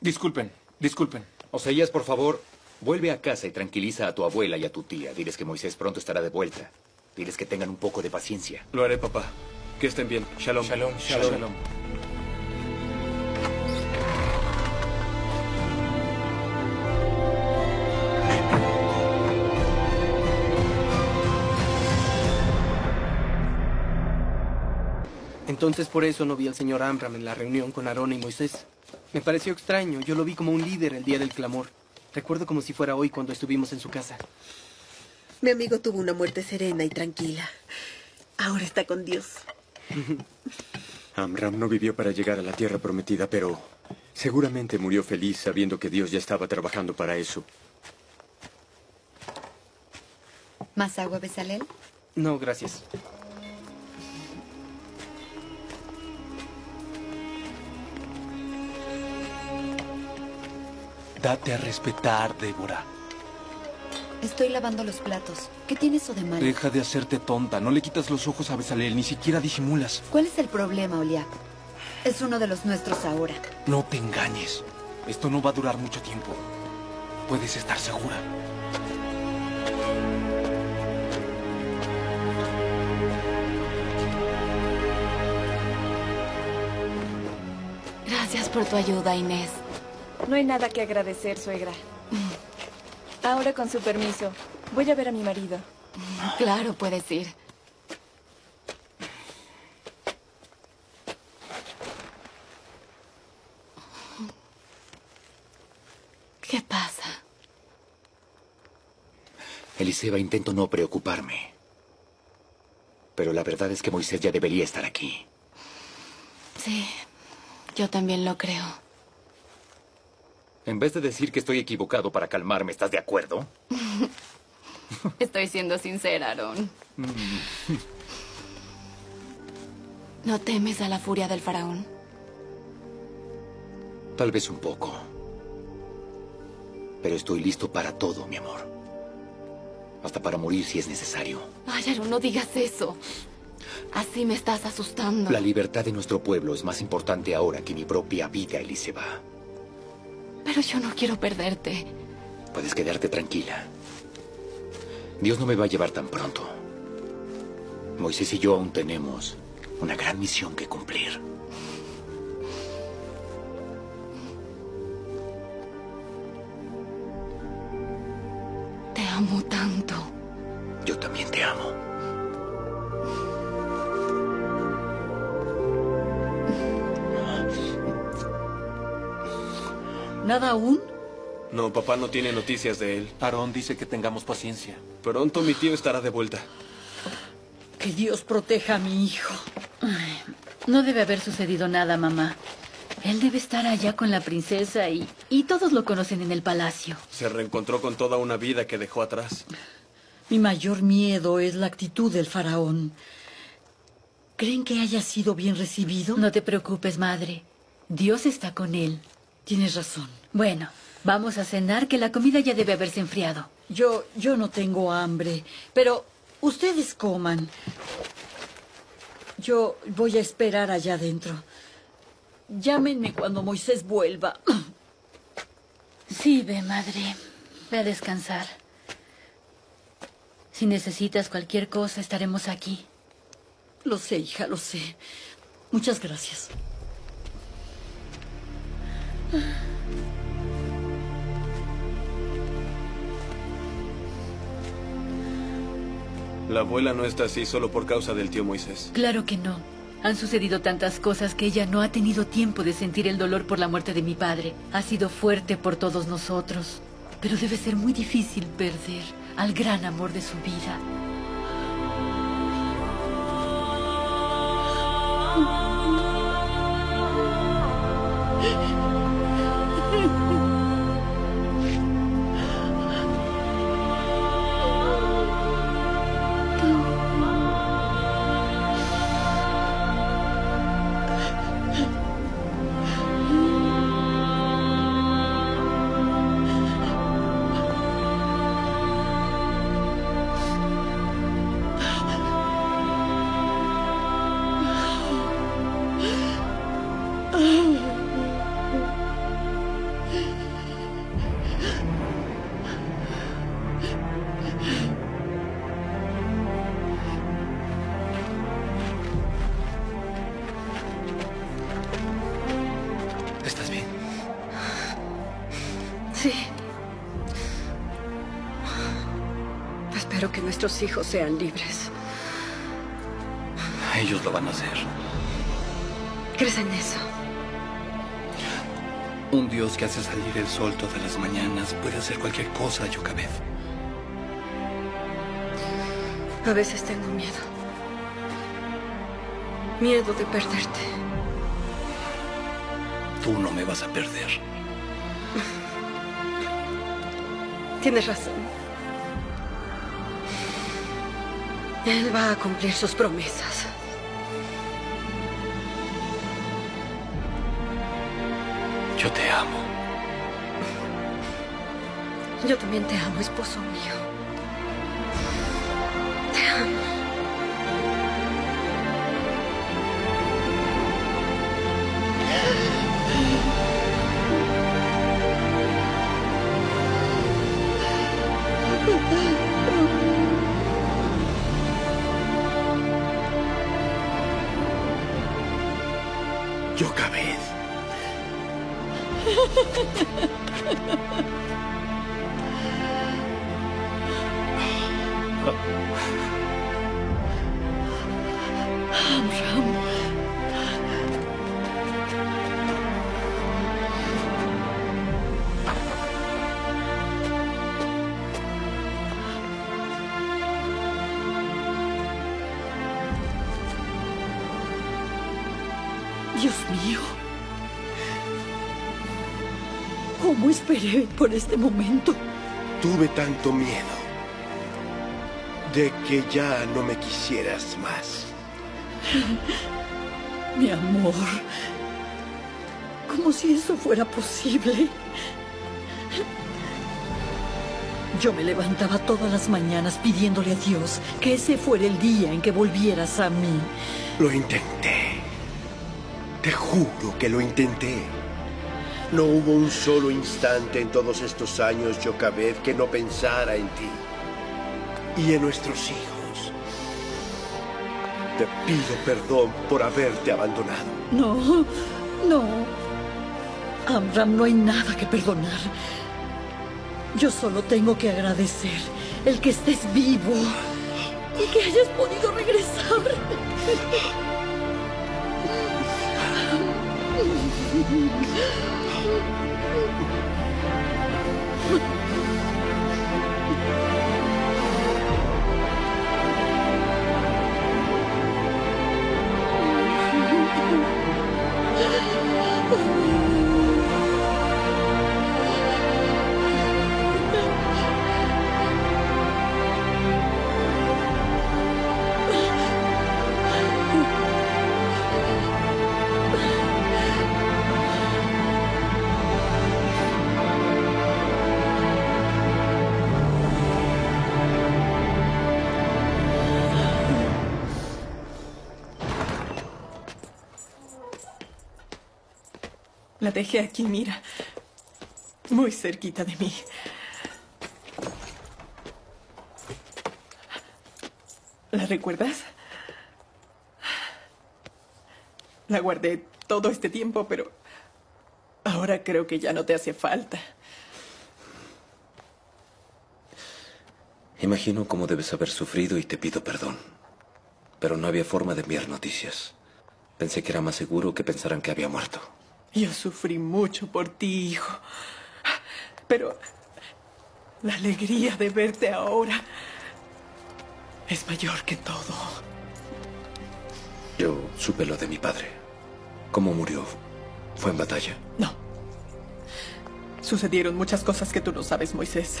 Speaker 11: Disculpen, disculpen.
Speaker 19: Oseías, por favor, vuelve a casa y tranquiliza a tu abuela y a tu tía. Diles que Moisés pronto estará de vuelta. Diles que tengan un poco de paciencia.
Speaker 18: Lo haré, papá. Que estén bien. Shalom.
Speaker 11: Shalom, shalom.
Speaker 20: Entonces por eso no vi al señor Amram en la reunión con Aarón y Moisés. Me pareció extraño. Yo lo vi como un líder el día del clamor. Recuerdo como si fuera hoy cuando estuvimos en su casa.
Speaker 34: Mi amigo tuvo una muerte serena y tranquila. Ahora está con Dios.
Speaker 35: Amram no vivió para llegar a la tierra prometida, pero seguramente murió feliz sabiendo que Dios ya estaba trabajando para eso.
Speaker 12: ¿Más agua, Besalel?
Speaker 20: No, gracias.
Speaker 25: Date a respetar, Débora.
Speaker 12: Estoy lavando los platos. ¿Qué tiene eso de malo?
Speaker 25: Deja de hacerte tonta. No le quitas los ojos a Besalel, ni siquiera disimulas.
Speaker 12: ¿Cuál es el problema, Oliak? Es uno de los nuestros ahora.
Speaker 25: No te engañes. Esto no va a durar mucho tiempo. Puedes estar segura.
Speaker 12: Gracias por tu ayuda, Inés.
Speaker 1: No hay nada que agradecer, suegra. Ahora, con su permiso, voy a ver a mi marido.
Speaker 12: Claro, puedes ir. ¿Qué pasa?
Speaker 19: Eliseba, intento no preocuparme. Pero la verdad es que Moisés ya debería estar aquí.
Speaker 12: Sí, yo también lo creo.
Speaker 19: En vez de decir que estoy equivocado para calmarme, ¿estás de acuerdo?
Speaker 12: Estoy siendo sincera, Aaron. ¿No temes a la furia del faraón?
Speaker 19: Tal vez un poco. Pero estoy listo para todo, mi amor. Hasta para morir si es necesario.
Speaker 12: Ay, Aaron, no digas eso. Así me estás asustando.
Speaker 19: La libertad de nuestro pueblo es más importante ahora que mi propia vida, Eliseba.
Speaker 12: Pero yo no quiero perderte.
Speaker 19: Puedes quedarte tranquila. Dios no me va a llevar tan pronto. Moisés y yo aún tenemos una gran misión que cumplir.
Speaker 12: Te amo tanto.
Speaker 19: Yo también te amo.
Speaker 17: ¿Nada aún?
Speaker 18: No, papá no tiene noticias de él.
Speaker 11: Aarón dice que tengamos paciencia.
Speaker 18: Pronto mi tío estará de vuelta.
Speaker 17: Que Dios proteja a mi hijo.
Speaker 27: Ay, No debe haber sucedido nada, mamá. Él debe estar allá con la princesa y, y todos lo conocen en el palacio.
Speaker 18: Se reencontró con toda una vida que dejó atrás.
Speaker 17: Mi mayor miedo es la actitud del faraón. ¿Creen que haya sido bien recibido?
Speaker 27: No te preocupes, madre. Dios está con él.
Speaker 17: Tienes razón.
Speaker 27: Bueno, vamos a cenar, que la comida ya debe haberse enfriado.
Speaker 17: Yo, yo no tengo hambre, pero ustedes coman. Yo voy a esperar allá adentro. Llámenme cuando Moisés vuelva.
Speaker 27: Sí, ve, madre. Ve a descansar. Si necesitas cualquier cosa, estaremos aquí.
Speaker 17: Lo sé, hija, lo sé. Muchas gracias.
Speaker 18: La abuela no está así solo por causa del tío Moisés.
Speaker 27: Claro que no. Han sucedido tantas cosas que ella no ha tenido tiempo de sentir el dolor por la muerte de mi padre. Ha sido fuerte por todos nosotros. Pero debe ser muy difícil perder al gran amor de su vida.
Speaker 6: nuestros hijos sean libres.
Speaker 18: Ellos lo van a hacer.
Speaker 6: ¿Crees en eso?
Speaker 18: Un Dios que hace salir el sol todas las mañanas puede hacer cualquier cosa, Yocabed.
Speaker 6: A veces tengo miedo. Miedo de perderte.
Speaker 18: Tú no me vas a perder.
Speaker 6: Tienes razón. Él va a cumplir sus promesas.
Speaker 18: Yo te amo.
Speaker 6: Yo también te amo, esposo mío.
Speaker 17: Por este momento?
Speaker 36: Tuve tanto miedo de que ya no me quisieras más.
Speaker 17: Mi amor. Como si eso fuera posible. Yo me levantaba todas las mañanas pidiéndole a Dios que ese fuera el día en que volvieras a mí.
Speaker 36: Lo intenté. Te juro que lo intenté. No hubo un solo instante en todos estos años, Yocabed, que no pensara en ti y en nuestros hijos. Te pido perdón por haberte abandonado.
Speaker 17: No, no. Amram, no hay nada que perdonar. Yo solo tengo que agradecer el que estés vivo y que hayas podido regresar.
Speaker 8: Ha La dejé aquí, mira. Muy cerquita de mí. ¿La recuerdas? La guardé todo este tiempo, pero ahora creo que ya no te hace falta.
Speaker 5: Imagino cómo debes haber sufrido y te pido perdón. Pero no había forma de enviar noticias. Pensé que era más seguro que pensaran que había muerto.
Speaker 8: Yo sufrí mucho por ti, hijo. Pero la alegría de verte ahora es mayor que todo.
Speaker 5: Yo supe lo de mi padre. ¿Cómo murió? ¿Fue en batalla?
Speaker 8: Sucedieron muchas cosas que tú no sabes, Moisés.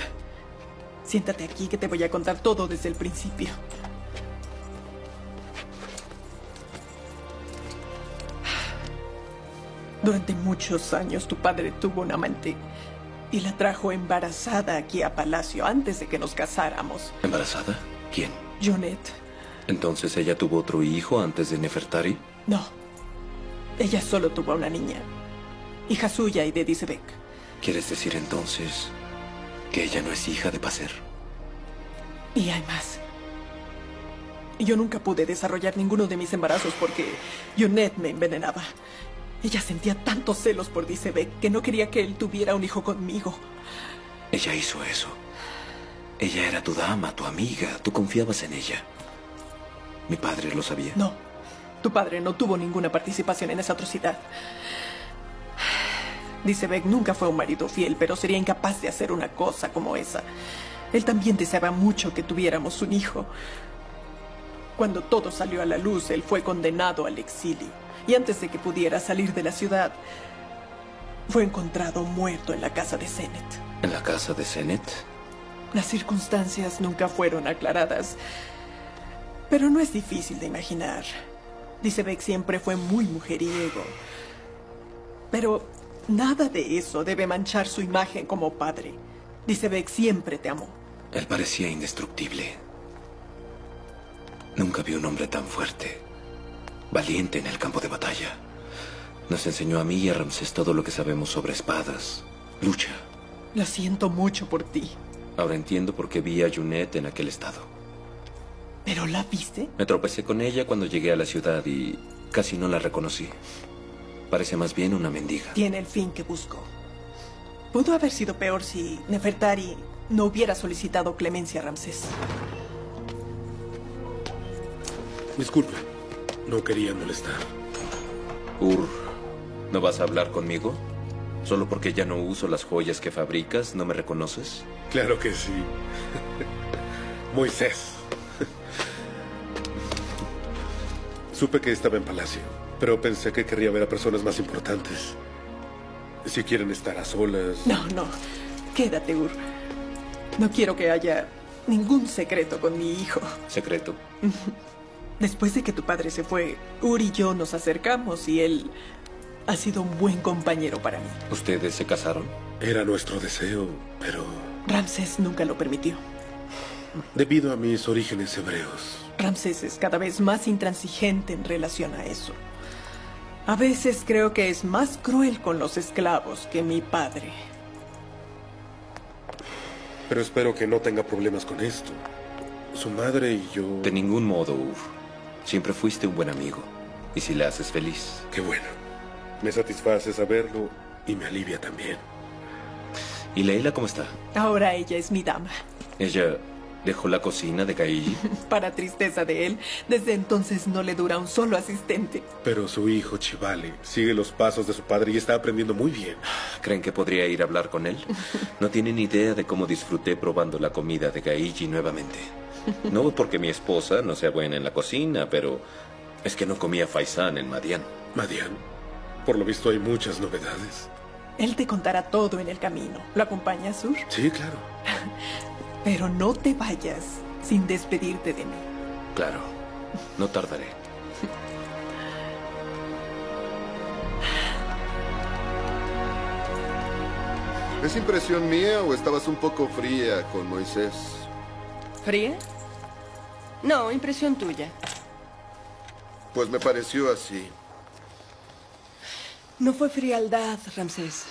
Speaker 8: Siéntate aquí que te voy a contar todo desde el principio. Durante muchos años tu padre tuvo una amante y la trajo embarazada aquí a Palacio antes de que nos casáramos.
Speaker 5: ¿Embarazada? ¿Quién?
Speaker 8: Jonet.
Speaker 5: Entonces ella tuvo otro hijo antes de Nefertari.
Speaker 8: No. Ella solo tuvo una niña. Hija suya y de Disebek.
Speaker 5: ¿Quieres decir entonces que ella no es hija de Pacer?
Speaker 8: Y hay más. Yo nunca pude desarrollar ninguno de mis embarazos porque Jonet me envenenaba. Ella sentía tantos celos por Disebek que no quería que él tuviera un hijo conmigo.
Speaker 5: Ella hizo eso. Ella era tu dama, tu amiga. Tú confiabas en ella. Mi padre lo sabía.
Speaker 8: No. Tu padre no tuvo ninguna participación en esa atrocidad. Disebek nunca fue un marido fiel, pero sería incapaz de hacer una cosa como esa. Él también deseaba mucho que tuviéramos un hijo. Cuando todo salió a la luz, él fue condenado al exilio. Y antes de que pudiera salir de la ciudad, fue encontrado muerto en la casa de Zenet.
Speaker 5: ¿En la casa de Zenet?
Speaker 8: Las circunstancias nunca fueron aclaradas, pero no es difícil de imaginar. Disebek siempre fue muy mujeriego. Pero nada de eso debe manchar su imagen como padre. Disebek siempre te amó.
Speaker 5: Él parecía indestructible. Nunca vi un hombre tan fuerte, valiente en el campo de batalla. Nos enseñó a mí y a Ramsés todo lo que sabemos sobre espadas, lucha.
Speaker 8: Lo siento mucho por ti.
Speaker 5: Ahora entiendo por qué vi a Junet en aquel estado.
Speaker 8: ¿Pero la viste?
Speaker 5: Me tropecé con ella cuando llegué a la ciudad y casi no la reconocí. Parece más bien una mendiga.
Speaker 8: Tiene el fin que buscó. Pudo haber sido peor si Nefertari no hubiera solicitado clemencia a Ramsés.
Speaker 16: Disculpe, no quería molestar.
Speaker 5: Ur, ¿no vas a hablar conmigo? ¿Solo porque ya no uso las joyas que fabricas, no me reconoces?
Speaker 16: Claro que sí. Moisés. Supe que estaba en palacio, pero pensé que querría ver a personas más importantes. Si quieren estar a solas.
Speaker 8: No, no. Quédate, Ur. No quiero que haya ningún secreto con mi hijo.
Speaker 5: ¿Secreto?
Speaker 8: Después de que tu padre se fue, Ur y yo nos acercamos y él ha sido un buen compañero para mí.
Speaker 5: ¿Ustedes se casaron?
Speaker 16: Era nuestro deseo, pero
Speaker 8: Ramsés nunca lo permitió.
Speaker 16: debido a mis orígenes hebreos.
Speaker 8: Ramsés es cada vez más intransigente en relación a eso. A veces creo que es más cruel con los esclavos que mi padre.
Speaker 16: Pero espero que no tenga problemas con esto. Su madre y yo...
Speaker 5: De ningún modo, Ur. Siempre fuiste un buen amigo. Y si le haces feliz.
Speaker 16: Qué bueno. Me satisface saberlo y me alivia también.
Speaker 5: ¿Y Leila cómo está?
Speaker 8: Ahora ella es mi dama.
Speaker 5: Ella ¿Dejó la cocina de Gaiji?
Speaker 8: Para tristeza de él, desde entonces no le dura un solo asistente.
Speaker 16: Pero su hijo, Chivale, sigue los pasos de su padre y está aprendiendo muy bien.
Speaker 5: ¿Creen que podría ir a hablar con él? No tienen idea de cómo disfruté probando la comida de Gaiji nuevamente. No porque mi esposa no sea buena en la cocina, pero es que no comía faisán en Madian.
Speaker 16: Madian, por lo visto hay muchas novedades.
Speaker 8: Él te contará todo en el camino. ¿Lo acompañas, Sur?
Speaker 16: Sí, claro.
Speaker 8: Pero no te vayas sin despedirte de mí.
Speaker 5: Claro, no tardaré.
Speaker 3: ¿Es impresión mía o estabas un poco fría con Moisés?
Speaker 6: ¿Fría? No, impresión tuya.
Speaker 3: Pues me pareció así.
Speaker 6: No fue frialdad, Ramsés.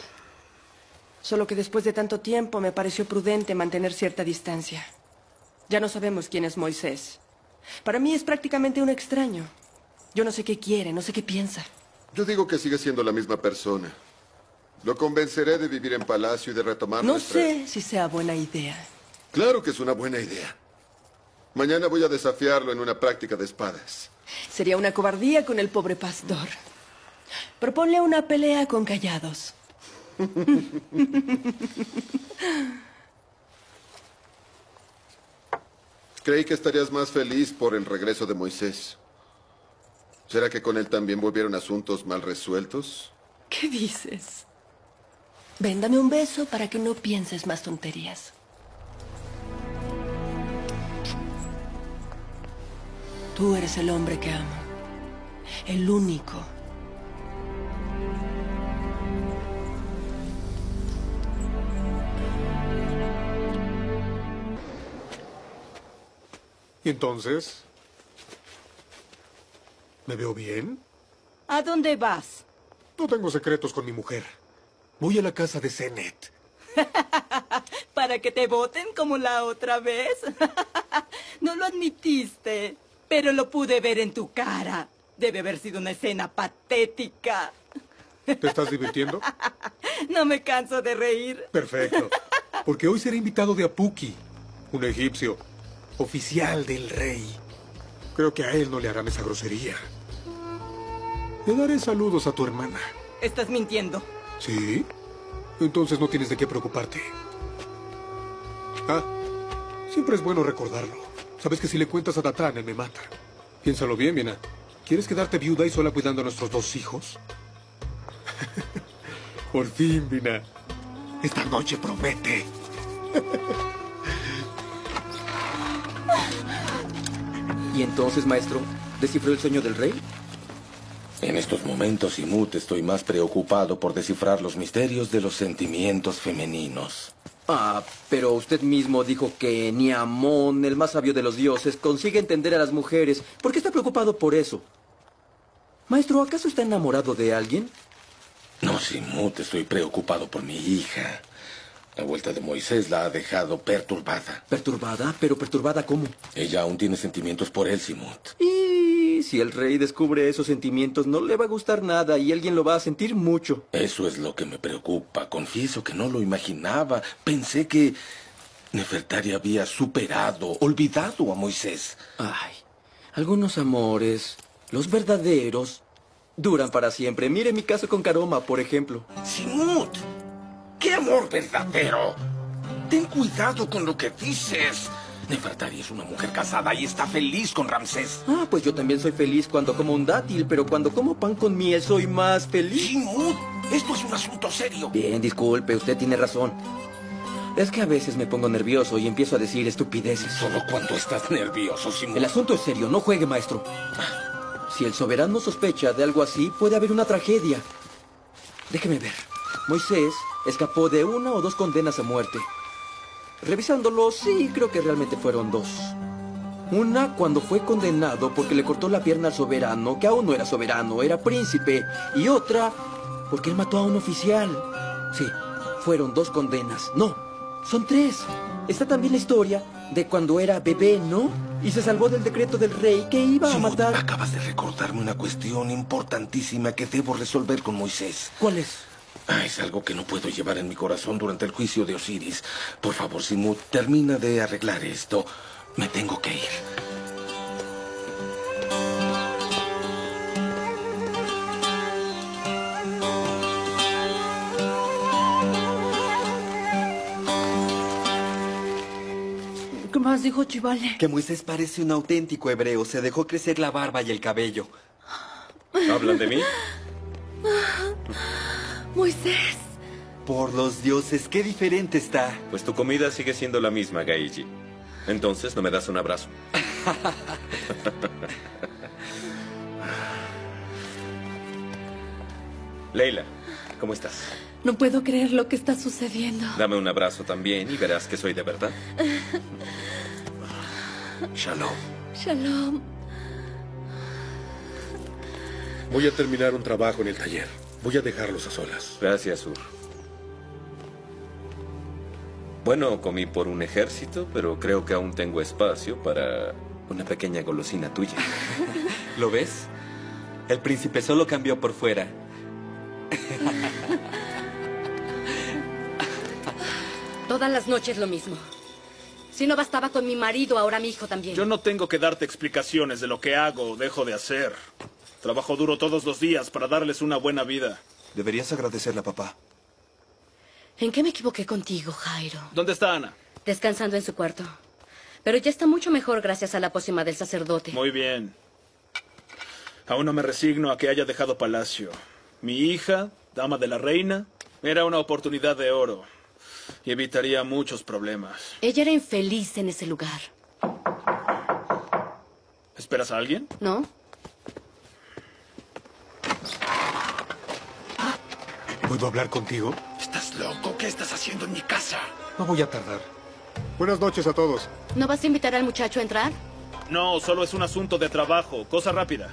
Speaker 6: Solo que después de tanto tiempo me pareció prudente mantener cierta distancia. Ya no sabemos quién es Moisés. Para mí es prácticamente un extraño. Yo no sé qué quiere, no sé qué piensa.
Speaker 3: Yo digo que sigue siendo la misma persona. Lo convenceré de vivir en palacio y de retomar
Speaker 6: No
Speaker 3: nuestra-
Speaker 6: sé si sea buena idea.
Speaker 3: Claro que es una buena idea. Mañana voy a desafiarlo en una práctica de espadas.
Speaker 6: Sería una cobardía con el pobre pastor. Proponle una pelea con callados.
Speaker 3: Creí que estarías más feliz por el regreso de Moisés. ¿Será que con él también volvieron asuntos mal resueltos?
Speaker 6: ¿Qué dices? Ven, dame un beso para que no pienses más tonterías. Tú eres el hombre que amo. El único.
Speaker 16: ¿Y entonces? ¿Me veo bien?
Speaker 15: ¿A dónde vas?
Speaker 16: No tengo secretos con mi mujer. Voy a la casa de Zenet.
Speaker 15: ¿Para que te voten como la otra vez? no lo admitiste, pero lo pude ver en tu cara. Debe haber sido una escena patética.
Speaker 16: ¿Te estás divirtiendo?
Speaker 15: No me canso de reír.
Speaker 16: Perfecto. Porque hoy seré invitado de Apuki, un egipcio, oficial del rey. Creo que a él no le harán esa grosería. Le daré saludos a tu hermana.
Speaker 15: Estás mintiendo.
Speaker 16: ¿Sí? Entonces no tienes de qué preocuparte. Ah, siempre es bueno recordarlo. Sabes que si le cuentas a Tatán, él me mata. Piénsalo bien, Mina. ¿Quieres quedarte viuda y sola cuidando a nuestros dos hijos? Por fin, Mina. Esta noche promete.
Speaker 37: ¿Y entonces, maestro, descifró el sueño del rey?
Speaker 4: En estos momentos, Imut, estoy más preocupado por descifrar los misterios de los sentimientos femeninos.
Speaker 37: Ah, pero usted mismo dijo que ni Amón, el más sabio de los dioses, consigue entender a las mujeres. ¿Por qué está preocupado por eso? Maestro, ¿acaso está enamorado de alguien?
Speaker 4: No, Simut, estoy preocupado por mi hija. La vuelta de Moisés la ha dejado perturbada.
Speaker 37: ¿Perturbada? ¿Pero perturbada cómo?
Speaker 4: Ella aún tiene sentimientos por él, Simut.
Speaker 37: Y si el rey descubre esos sentimientos, no le va a gustar nada y alguien lo va a sentir mucho.
Speaker 4: Eso es lo que me preocupa. Confieso que no lo imaginaba. Pensé que Nefertari había superado, olvidado a Moisés.
Speaker 37: Ay, algunos amores, los verdaderos, duran para siempre. Mire mi caso con Karoma, por ejemplo.
Speaker 4: Simut, ¡qué amor verdadero! Ten cuidado con lo que dices. Nefertari es una mujer casada y está feliz con Ramsés.
Speaker 37: Ah, pues yo también soy feliz cuando como un dátil, pero cuando como pan con miel soy más feliz.
Speaker 4: Simut, esto es un asunto serio.
Speaker 37: Bien, disculpe, usted tiene razón. Es que a veces me pongo nervioso y empiezo a decir estupideces.
Speaker 4: Solo cuando estás nervioso, Simut.
Speaker 37: El asunto es serio, no juegue, maestro. Si el soberano sospecha de algo así, puede haber una tragedia. Déjeme ver. Moisés escapó de una o dos condenas a muerte. Revisándolo, sí, creo que realmente fueron dos. Una cuando fue condenado porque le cortó la pierna al soberano, que aún no era soberano, era príncipe. Y otra porque él mató a un oficial. Sí, fueron dos condenas. No, son tres. Está también la historia de cuando era bebé, ¿no? Y se salvó del decreto del rey que iba a matar.
Speaker 4: acabas de recordarme una cuestión importantísima que debo resolver con Moisés.
Speaker 37: ¿Cuál es?
Speaker 4: Ah, es algo que no puedo llevar en mi corazón durante el juicio de Osiris. Por favor, Simut, termina de arreglar esto. Me tengo que ir.
Speaker 17: ¿Qué más dijo Chivale?
Speaker 2: Que Moisés parece un auténtico hebreo. Se dejó crecer la barba y el cabello.
Speaker 5: ¿Hablan de mí?
Speaker 17: Moisés.
Speaker 2: Por los dioses, qué diferente está.
Speaker 5: Pues tu comida sigue siendo la misma, Gaiji. Entonces, ¿no me das un abrazo? Leila, ¿cómo estás?
Speaker 1: No puedo creer lo que está sucediendo.
Speaker 5: Dame un abrazo también y verás que soy de verdad.
Speaker 4: Shalom.
Speaker 1: Shalom.
Speaker 16: Voy a terminar un trabajo en el taller. Voy a dejarlos a solas.
Speaker 5: Gracias, Ur. Bueno, comí por un ejército, pero creo que aún tengo espacio para una pequeña golosina tuya.
Speaker 2: ¿Lo ves? El príncipe solo cambió por fuera.
Speaker 24: Todas las noches lo mismo. Si no bastaba con mi marido, ahora mi hijo también.
Speaker 25: Yo no tengo que darte explicaciones de lo que hago o dejo de hacer. Trabajo duro todos los días para darles una buena vida.
Speaker 38: Deberías agradecerle a papá.
Speaker 24: ¿En qué me equivoqué contigo, Jairo?
Speaker 25: ¿Dónde está Ana?
Speaker 24: Descansando en su cuarto. Pero ya está mucho mejor gracias a la pócima del sacerdote.
Speaker 25: Muy bien. Aún no me resigno a que haya dejado palacio. Mi hija, dama de la reina, era una oportunidad de oro. Y evitaría muchos problemas.
Speaker 24: Ella era infeliz en ese lugar.
Speaker 25: ¿Esperas a alguien?
Speaker 24: ¿No?
Speaker 16: ¿Puedo hablar contigo?
Speaker 4: ¿Estás loco? ¿Qué estás haciendo en mi casa?
Speaker 16: No voy a tardar. Buenas noches a todos.
Speaker 24: ¿No vas a invitar al muchacho a entrar?
Speaker 25: No, solo es un asunto de trabajo. Cosa rápida.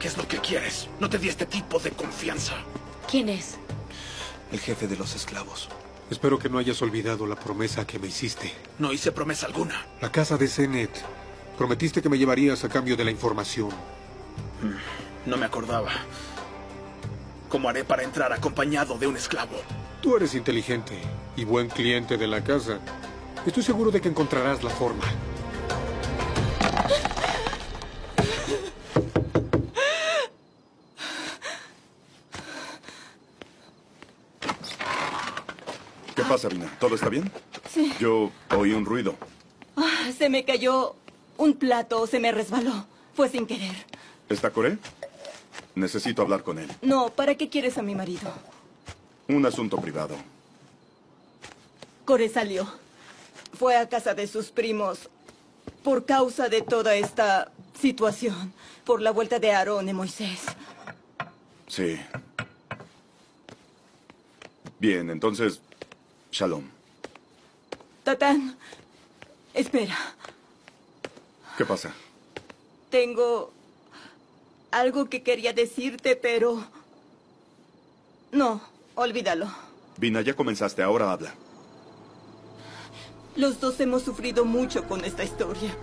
Speaker 4: ¿Qué es lo que quieres? No te di este tipo de confianza.
Speaker 24: ¿Quién es?
Speaker 38: El jefe de los esclavos.
Speaker 16: Espero que no hayas olvidado la promesa que me hiciste.
Speaker 4: No hice promesa alguna.
Speaker 16: La casa de Zenet. Prometiste que me llevarías a cambio de la información.
Speaker 25: No me acordaba. ¿Cómo haré para entrar acompañado de un esclavo?
Speaker 16: Tú eres inteligente y buen cliente de la casa. Estoy seguro de que encontrarás la forma.
Speaker 39: ¿Qué pasa, Vina? ¿Todo está bien?
Speaker 15: Sí.
Speaker 39: Yo oí un ruido.
Speaker 15: Ah, se me cayó un plato, se me resbaló. Fue sin querer.
Speaker 39: ¿Está Coré? Necesito hablar con él.
Speaker 15: No, ¿para qué quieres a mi marido?
Speaker 39: Un asunto privado.
Speaker 15: Core salió. Fue a casa de sus primos por causa de toda esta situación. Por la vuelta de Aarón y Moisés.
Speaker 39: Sí. Bien, entonces, Shalom.
Speaker 15: Tatán, espera.
Speaker 39: ¿Qué pasa?
Speaker 15: Tengo algo que quería decirte, pero... No, olvídalo.
Speaker 39: Vina, ya comenzaste, ahora habla.
Speaker 15: Los dos hemos sufrido mucho con esta historia.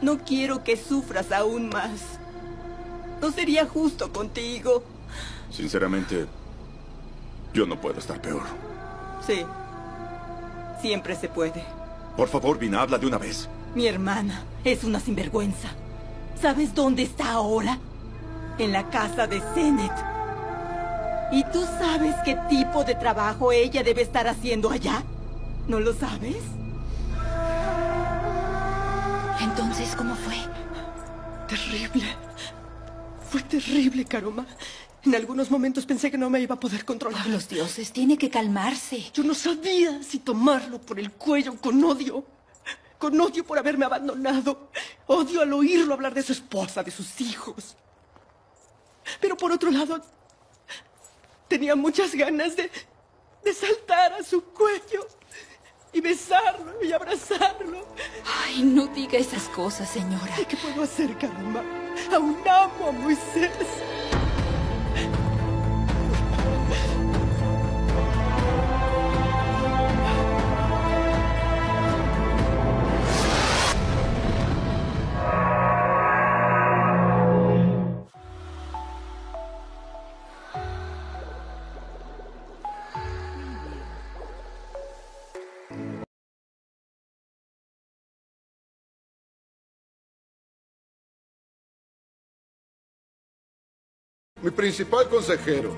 Speaker 15: No quiero que sufras aún más. No sería justo contigo.
Speaker 39: Sinceramente, yo no puedo estar peor.
Speaker 15: Sí. Siempre se puede.
Speaker 39: Por favor, Vina, habla de una vez.
Speaker 15: Mi hermana es una sinvergüenza. ¿Sabes dónde está ahora? En la casa de Zenet. ¿Y tú sabes qué tipo de trabajo ella debe estar haciendo allá? ¿No lo sabes?
Speaker 17: Entonces, ¿cómo fue?
Speaker 6: Terrible. Fue terrible, Karoma. En algunos momentos pensé que no me iba a poder controlar.
Speaker 17: los dioses, tiene que calmarse.
Speaker 6: Yo no sabía si tomarlo por el cuello con odio. Con odio por haberme abandonado. Odio al oírlo hablar de su esposa, de sus hijos. Pero por otro lado, tenía muchas ganas de, de saltar a su cuello y besarlo y abrazarlo.
Speaker 17: Ay, no diga esas cosas, señora.
Speaker 6: ¿Y qué puedo hacer, Karoma? Aún amo a Moisés.
Speaker 3: Mi principal consejero.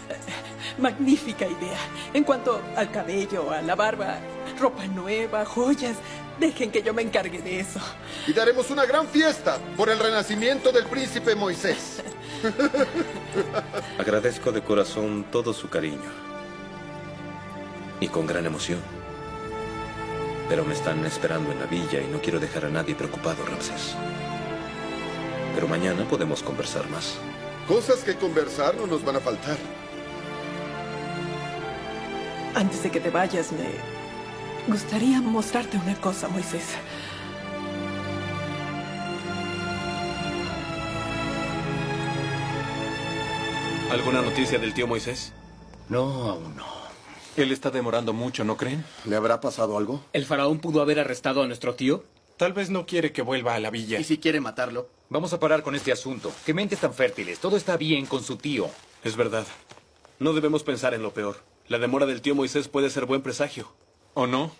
Speaker 8: Magnífica idea. En cuanto al cabello, a la barba, ropa nueva, joyas, dejen que yo me encargue de eso.
Speaker 3: Y daremos una gran fiesta por el renacimiento del príncipe Moisés.
Speaker 5: Agradezco de corazón todo su cariño. Y con gran emoción. Pero me están esperando en la villa y no quiero dejar a nadie preocupado, Ramsés. Pero mañana podemos conversar más.
Speaker 3: Cosas que conversar no nos van a faltar.
Speaker 8: Antes de que te vayas, me gustaría mostrarte una cosa, Moisés.
Speaker 18: ¿Alguna noticia del tío Moisés?
Speaker 11: No, aún no. Él está demorando mucho, ¿no creen?
Speaker 20: ¿Le habrá pasado algo?
Speaker 40: ¿El faraón pudo haber arrestado a nuestro tío?
Speaker 41: Tal vez no quiere que vuelva a la villa.
Speaker 40: ¿Y si quiere matarlo?
Speaker 19: Vamos a parar con este asunto. Qué mentes tan fértiles. Todo está bien con su tío.
Speaker 18: Es verdad. No debemos pensar en lo peor. La demora del tío Moisés puede ser buen presagio.
Speaker 11: ¿O no?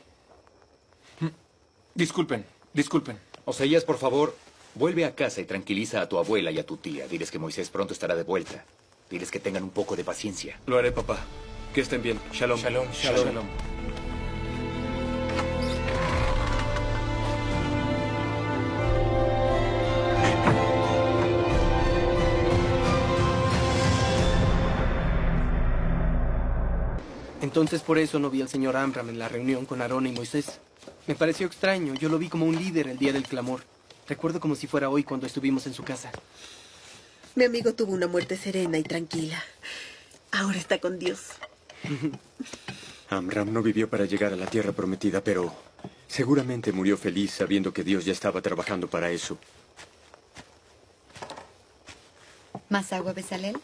Speaker 11: Mm. Disculpen, disculpen.
Speaker 19: Oseías, por favor, vuelve a casa y tranquiliza a tu abuela y a tu tía. Diles que Moisés pronto estará de vuelta. Diles que tengan un poco de paciencia.
Speaker 18: Lo haré, papá. Que estén bien. Shalom.
Speaker 41: Shalom, shalom.
Speaker 18: shalom.
Speaker 42: Entonces por eso no vi al señor Amram en la reunión con Aarón y Moisés. Me pareció extraño, yo lo vi como un líder el día del clamor. Recuerdo como si fuera hoy cuando estuvimos en su casa.
Speaker 6: Mi amigo tuvo una muerte serena y tranquila. Ahora está con Dios.
Speaker 10: Amram no vivió para llegar a la tierra prometida, pero seguramente murió feliz sabiendo que Dios ya estaba trabajando para eso.
Speaker 7: ¿Más agua, Besalel?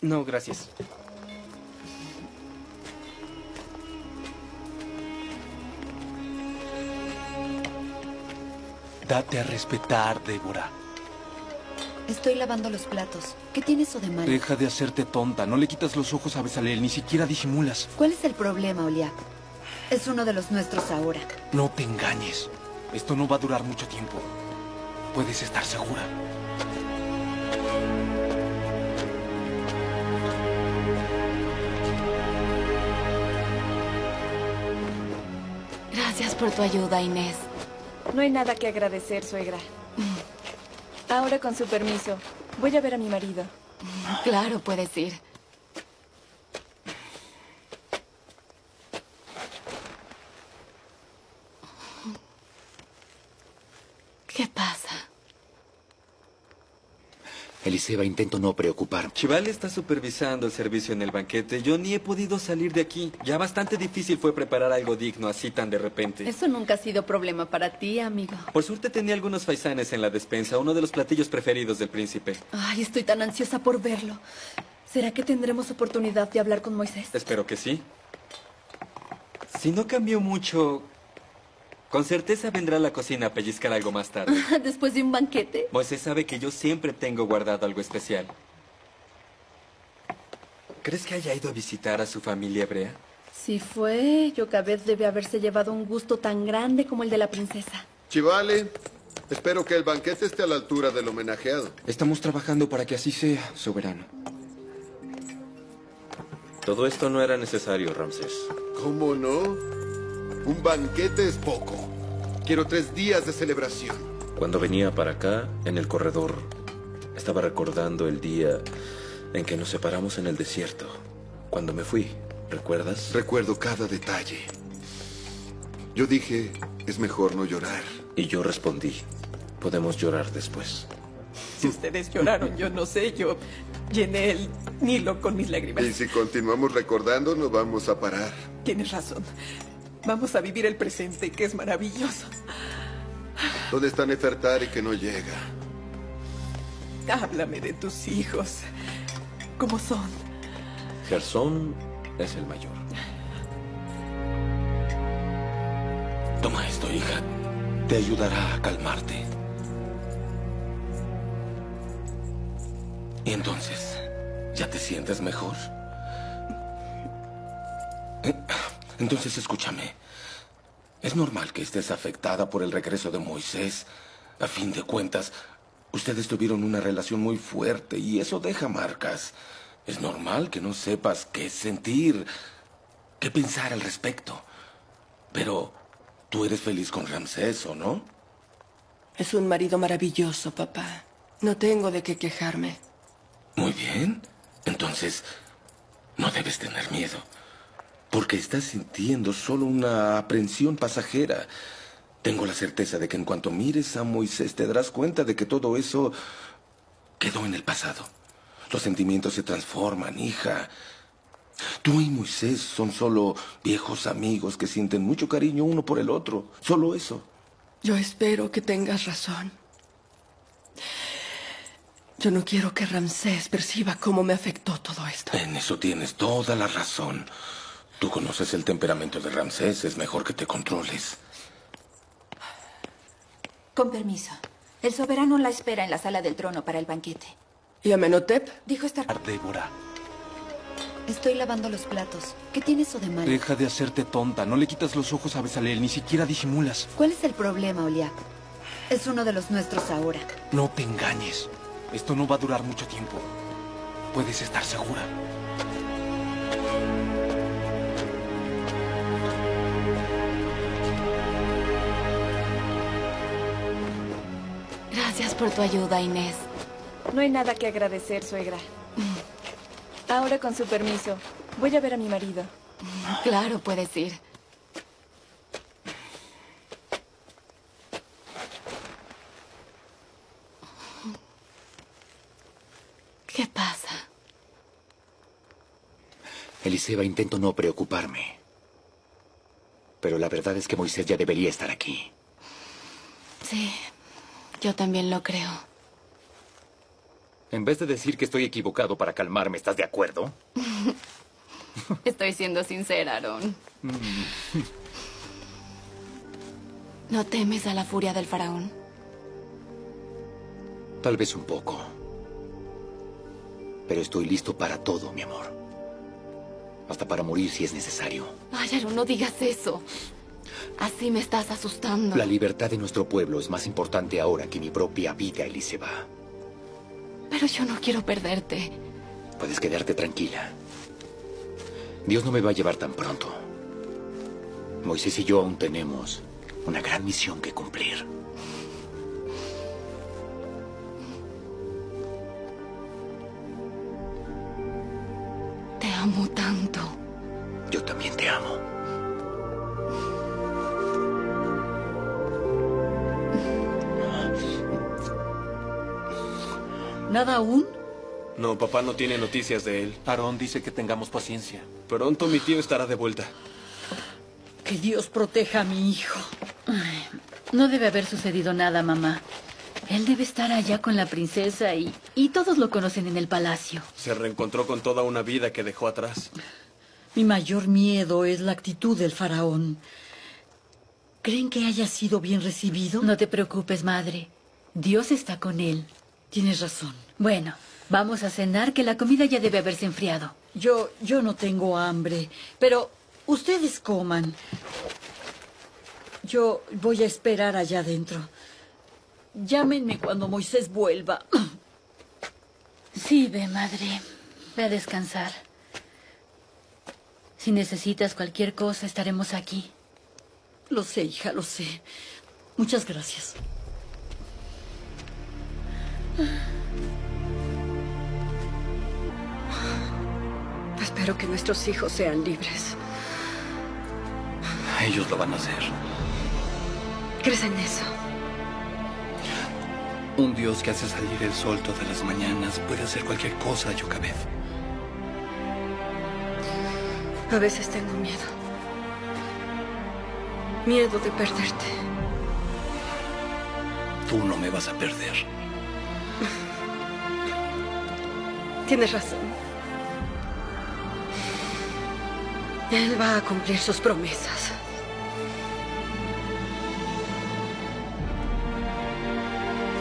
Speaker 42: No, gracias.
Speaker 11: Date a respetar, Débora.
Speaker 7: Estoy lavando los platos. ¿Qué tiene eso de malo?
Speaker 11: Deja de hacerte tonta. No le quitas los ojos a Besalel, ni siquiera disimulas.
Speaker 7: ¿Cuál es el problema, Oliap? Es uno de los nuestros ahora.
Speaker 11: No te engañes. Esto no va a durar mucho tiempo. Puedes estar segura.
Speaker 7: Gracias por tu ayuda, Inés.
Speaker 1: No hay nada que agradecer, suegra. Ahora, con su permiso, voy a ver a mi marido.
Speaker 7: Claro, puedes ir. ¿Qué pasa?
Speaker 19: Eliseba, intento no preocuparme.
Speaker 2: Chival está supervisando el servicio en el banquete. Yo ni he podido salir de aquí. Ya bastante difícil fue preparar algo digno así tan de repente.
Speaker 7: Eso nunca ha sido problema para ti, amigo.
Speaker 2: Por suerte tenía algunos faisanes en la despensa, uno de los platillos preferidos del príncipe.
Speaker 1: Ay, estoy tan ansiosa por verlo. ¿Será que tendremos oportunidad de hablar con Moisés?
Speaker 2: Espero que sí. Si no cambió mucho, con certeza vendrá a la cocina a pellizcar algo más tarde.
Speaker 1: Después de un banquete.
Speaker 2: Moisés sabe que yo siempre tengo guardado algo especial. ¿Crees que haya ido a visitar a su familia hebrea?
Speaker 1: Si fue, Yocabed debe haberse llevado un gusto tan grande como el de la princesa.
Speaker 3: Chivale, espero que el banquete esté a la altura del homenajeado.
Speaker 10: Estamos trabajando para que así sea, soberano.
Speaker 5: Todo esto no era necesario, Ramsés.
Speaker 3: ¿Cómo no? Un banquete es poco. Quiero tres días de celebración.
Speaker 5: Cuando venía para acá, en el corredor, estaba recordando el día en que nos separamos en el desierto. Cuando me fui, ¿recuerdas?
Speaker 3: Recuerdo cada detalle. Yo dije, es mejor no llorar.
Speaker 5: Y yo respondí, podemos llorar después.
Speaker 8: Si ustedes lloraron, yo no sé, yo llené el Nilo con mis lágrimas.
Speaker 3: Y si continuamos recordando, no vamos a parar.
Speaker 8: Tienes razón. Vamos a vivir el presente, que es maravilloso.
Speaker 3: ¿Dónde está Nefertari que no llega?
Speaker 8: Háblame de tus hijos. ¿Cómo son?
Speaker 5: Gersón es el mayor.
Speaker 4: Toma esto, hija. Te ayudará a calmarte. Y entonces, ¿ya te sientes mejor? Entonces escúchame. Es normal que estés afectada por el regreso de Moisés. A fin de cuentas, Ustedes tuvieron una relación muy fuerte y eso deja marcas. Es normal que no sepas qué sentir, qué pensar al respecto. Pero tú eres feliz con Ramsés, ¿o no?
Speaker 6: Es un marido maravilloso, papá. No tengo de qué quejarme.
Speaker 4: Muy bien. Entonces, no debes tener miedo. Porque estás sintiendo solo una aprensión pasajera. Tengo la certeza de que en cuanto mires a Moisés te darás cuenta de que todo eso quedó en el pasado. Los sentimientos se transforman, hija. Tú y Moisés son solo viejos amigos que sienten mucho cariño uno por el otro. Solo eso.
Speaker 6: Yo espero que tengas razón. Yo no quiero que Ramsés perciba cómo me afectó todo esto.
Speaker 4: En eso tienes toda la razón. Tú conoces el temperamento de Ramsés. Es mejor que te controles.
Speaker 12: Con permiso. El soberano la espera en la sala del trono para el banquete.
Speaker 6: ¿Y Amenhotep?
Speaker 12: Dijo estar...
Speaker 18: Débora,
Speaker 7: Estoy lavando los platos. ¿Qué tiene eso de malo?
Speaker 18: deja de hacerte tonta. No le quitas los ojos a Besaleel, ni siquiera disimulas.
Speaker 7: ¿Cuál es el problema, Oliap? Es uno de los nuestros ahora.
Speaker 18: No te engañes. Esto no va a durar mucho tiempo. Puedes estar segura.
Speaker 12: Gracias por tu ayuda, Inés.
Speaker 14: No hay nada que agradecer, suegra. Ahora, con su permiso, voy a ver a mi marido.
Speaker 12: Claro, puedes ir. ¿Qué pasa?
Speaker 19: Eliseba, intento no preocuparme. Pero la verdad es que Moisés ya debería estar aquí.
Speaker 12: Sí, yo también lo creo.
Speaker 19: En vez de decir que estoy equivocado para calmarme, ¿estás de acuerdo?
Speaker 12: Estoy siendo sincera, Aaron. ¿No temes a la furia del faraón?
Speaker 19: Tal vez un poco. Pero estoy listo para todo, mi amor. Hasta para morir si es necesario.
Speaker 12: Ay, Aaron, no digas eso. Así me estás asustando.
Speaker 19: La libertad de nuestro pueblo es más importante ahora que mi propia vida, Eliseba.
Speaker 12: Pero yo no quiero perderte.
Speaker 19: Puedes quedarte tranquila. Dios no me va a llevar tan pronto. Moisés y yo aún tenemos una gran misión que cumplir.
Speaker 12: Te amo tanto.
Speaker 19: Yo también te amo.
Speaker 17: ¿Nada aún?
Speaker 18: No, papá no tiene noticias de él.
Speaker 11: Aarón dice que tengamos paciencia.
Speaker 18: Pronto mi tío estará de vuelta.
Speaker 17: Que Dios proteja a mi hijo.
Speaker 27: No debe haber sucedido nada, mamá. Él debe estar allá con la princesa y, y todos lo conocen en el palacio.
Speaker 18: Se reencontró con toda una vida que dejó atrás.
Speaker 17: Mi mayor miedo es la actitud del faraón. ¿Creen que haya sido bien recibido?
Speaker 27: No te preocupes, madre. Dios está con él.
Speaker 17: Tienes razón.
Speaker 27: Bueno, vamos a cenar, que la comida ya debe haberse enfriado.
Speaker 17: Yo, yo no tengo hambre, pero ustedes coman. Yo voy a esperar allá adentro. Llámenme cuando Moisés vuelva.
Speaker 27: Sí, ve, madre. Ve a descansar. Si necesitas cualquier cosa, estaremos aquí.
Speaker 17: Lo sé, hija, lo sé. Muchas gracias.
Speaker 6: Espero que nuestros hijos sean libres.
Speaker 11: Ellos lo van a hacer.
Speaker 6: ¿Crees en eso?
Speaker 11: Un Dios que hace salir el sol todas las mañanas puede hacer cualquier cosa, Yocabed.
Speaker 6: A veces tengo miedo. Miedo de perderte.
Speaker 11: Tú no me vas a perder.
Speaker 6: Tienes razón. Él va a cumplir sus promesas.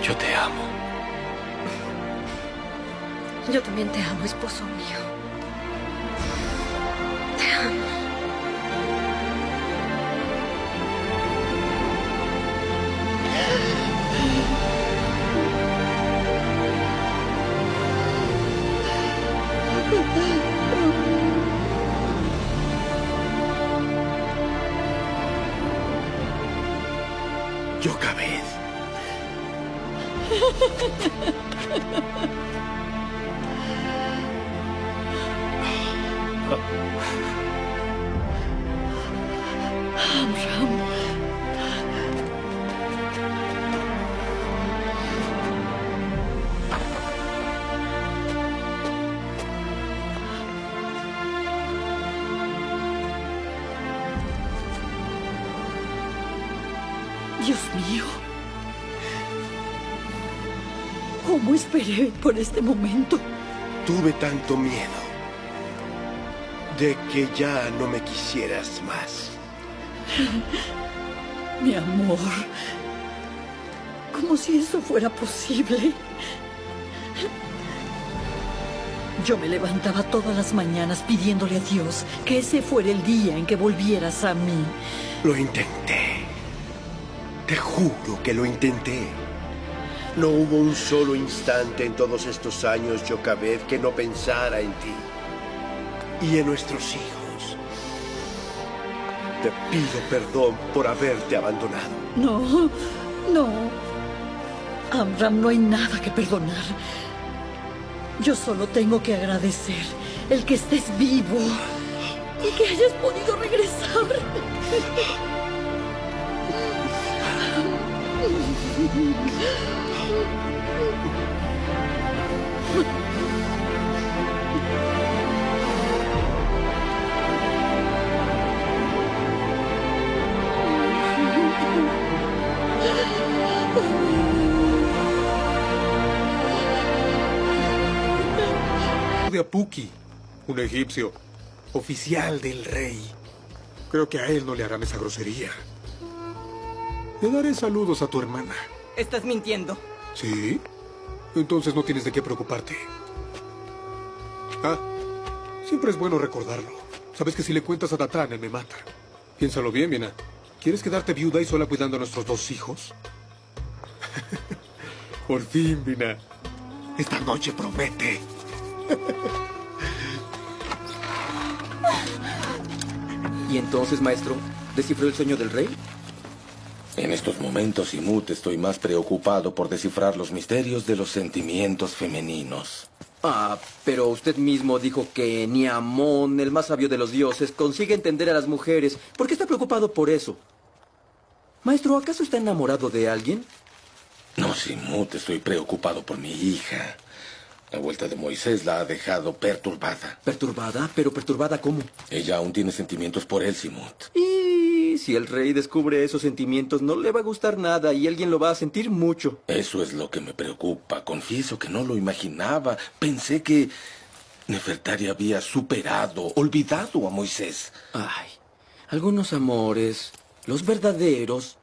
Speaker 11: Yo te amo.
Speaker 6: Yo también te amo, esposo mío.
Speaker 17: Dios mío. ¿Cómo esperé por este momento?
Speaker 36: Tuve tanto miedo de que ya no me quisieras más.
Speaker 17: Mi amor. Como si eso fuera posible. Yo me levantaba todas las mañanas pidiéndole a Dios que ese fuera el día en que volvieras a mí.
Speaker 36: Lo intenté. Te juro que lo intenté. No hubo un solo instante en todos estos años, Yocabed, que no pensara en ti y en nuestros hijos. Te pido perdón por haberte abandonado.
Speaker 17: No, no. Amram, no hay nada que perdonar. Yo solo tengo que agradecer el que estés vivo y que hayas podido regresar.
Speaker 10: De Apuki, un egipcio, oficial del rey. Creo que a él no le harán esa grosería. Le daré saludos a tu hermana.
Speaker 15: Estás mintiendo.
Speaker 10: ¿Sí? Entonces no tienes de qué preocuparte. Ah, siempre es bueno recordarlo. Sabes que si le cuentas a Datán, él me mata. Piénsalo bien, Mina. ¿Quieres quedarte viuda y sola cuidando a nuestros dos hijos? Por fin, Mina. Esta noche promete.
Speaker 37: ¿Y entonces, maestro, descifró el sueño del rey?
Speaker 4: En estos momentos, Imut, estoy más preocupado por descifrar los misterios de los sentimientos femeninos.
Speaker 37: Ah, pero usted mismo dijo que ni Amón, el más sabio de los dioses, consigue entender a las mujeres. ¿Por qué está preocupado por eso? Maestro, ¿acaso está enamorado de alguien?
Speaker 4: No, Simut, estoy preocupado por mi hija. La vuelta de Moisés la ha dejado perturbada.
Speaker 37: ¿Perturbada? ¿Pero perturbada cómo?
Speaker 4: Ella aún tiene sentimientos por él, Simut.
Speaker 37: Y si el rey descubre esos sentimientos, no le va a gustar nada y alguien lo va a sentir mucho.
Speaker 4: Eso es lo que me preocupa. Confieso que no lo imaginaba. Pensé que Nefertari había superado, olvidado a Moisés.
Speaker 37: Ay, algunos amores, los verdaderos,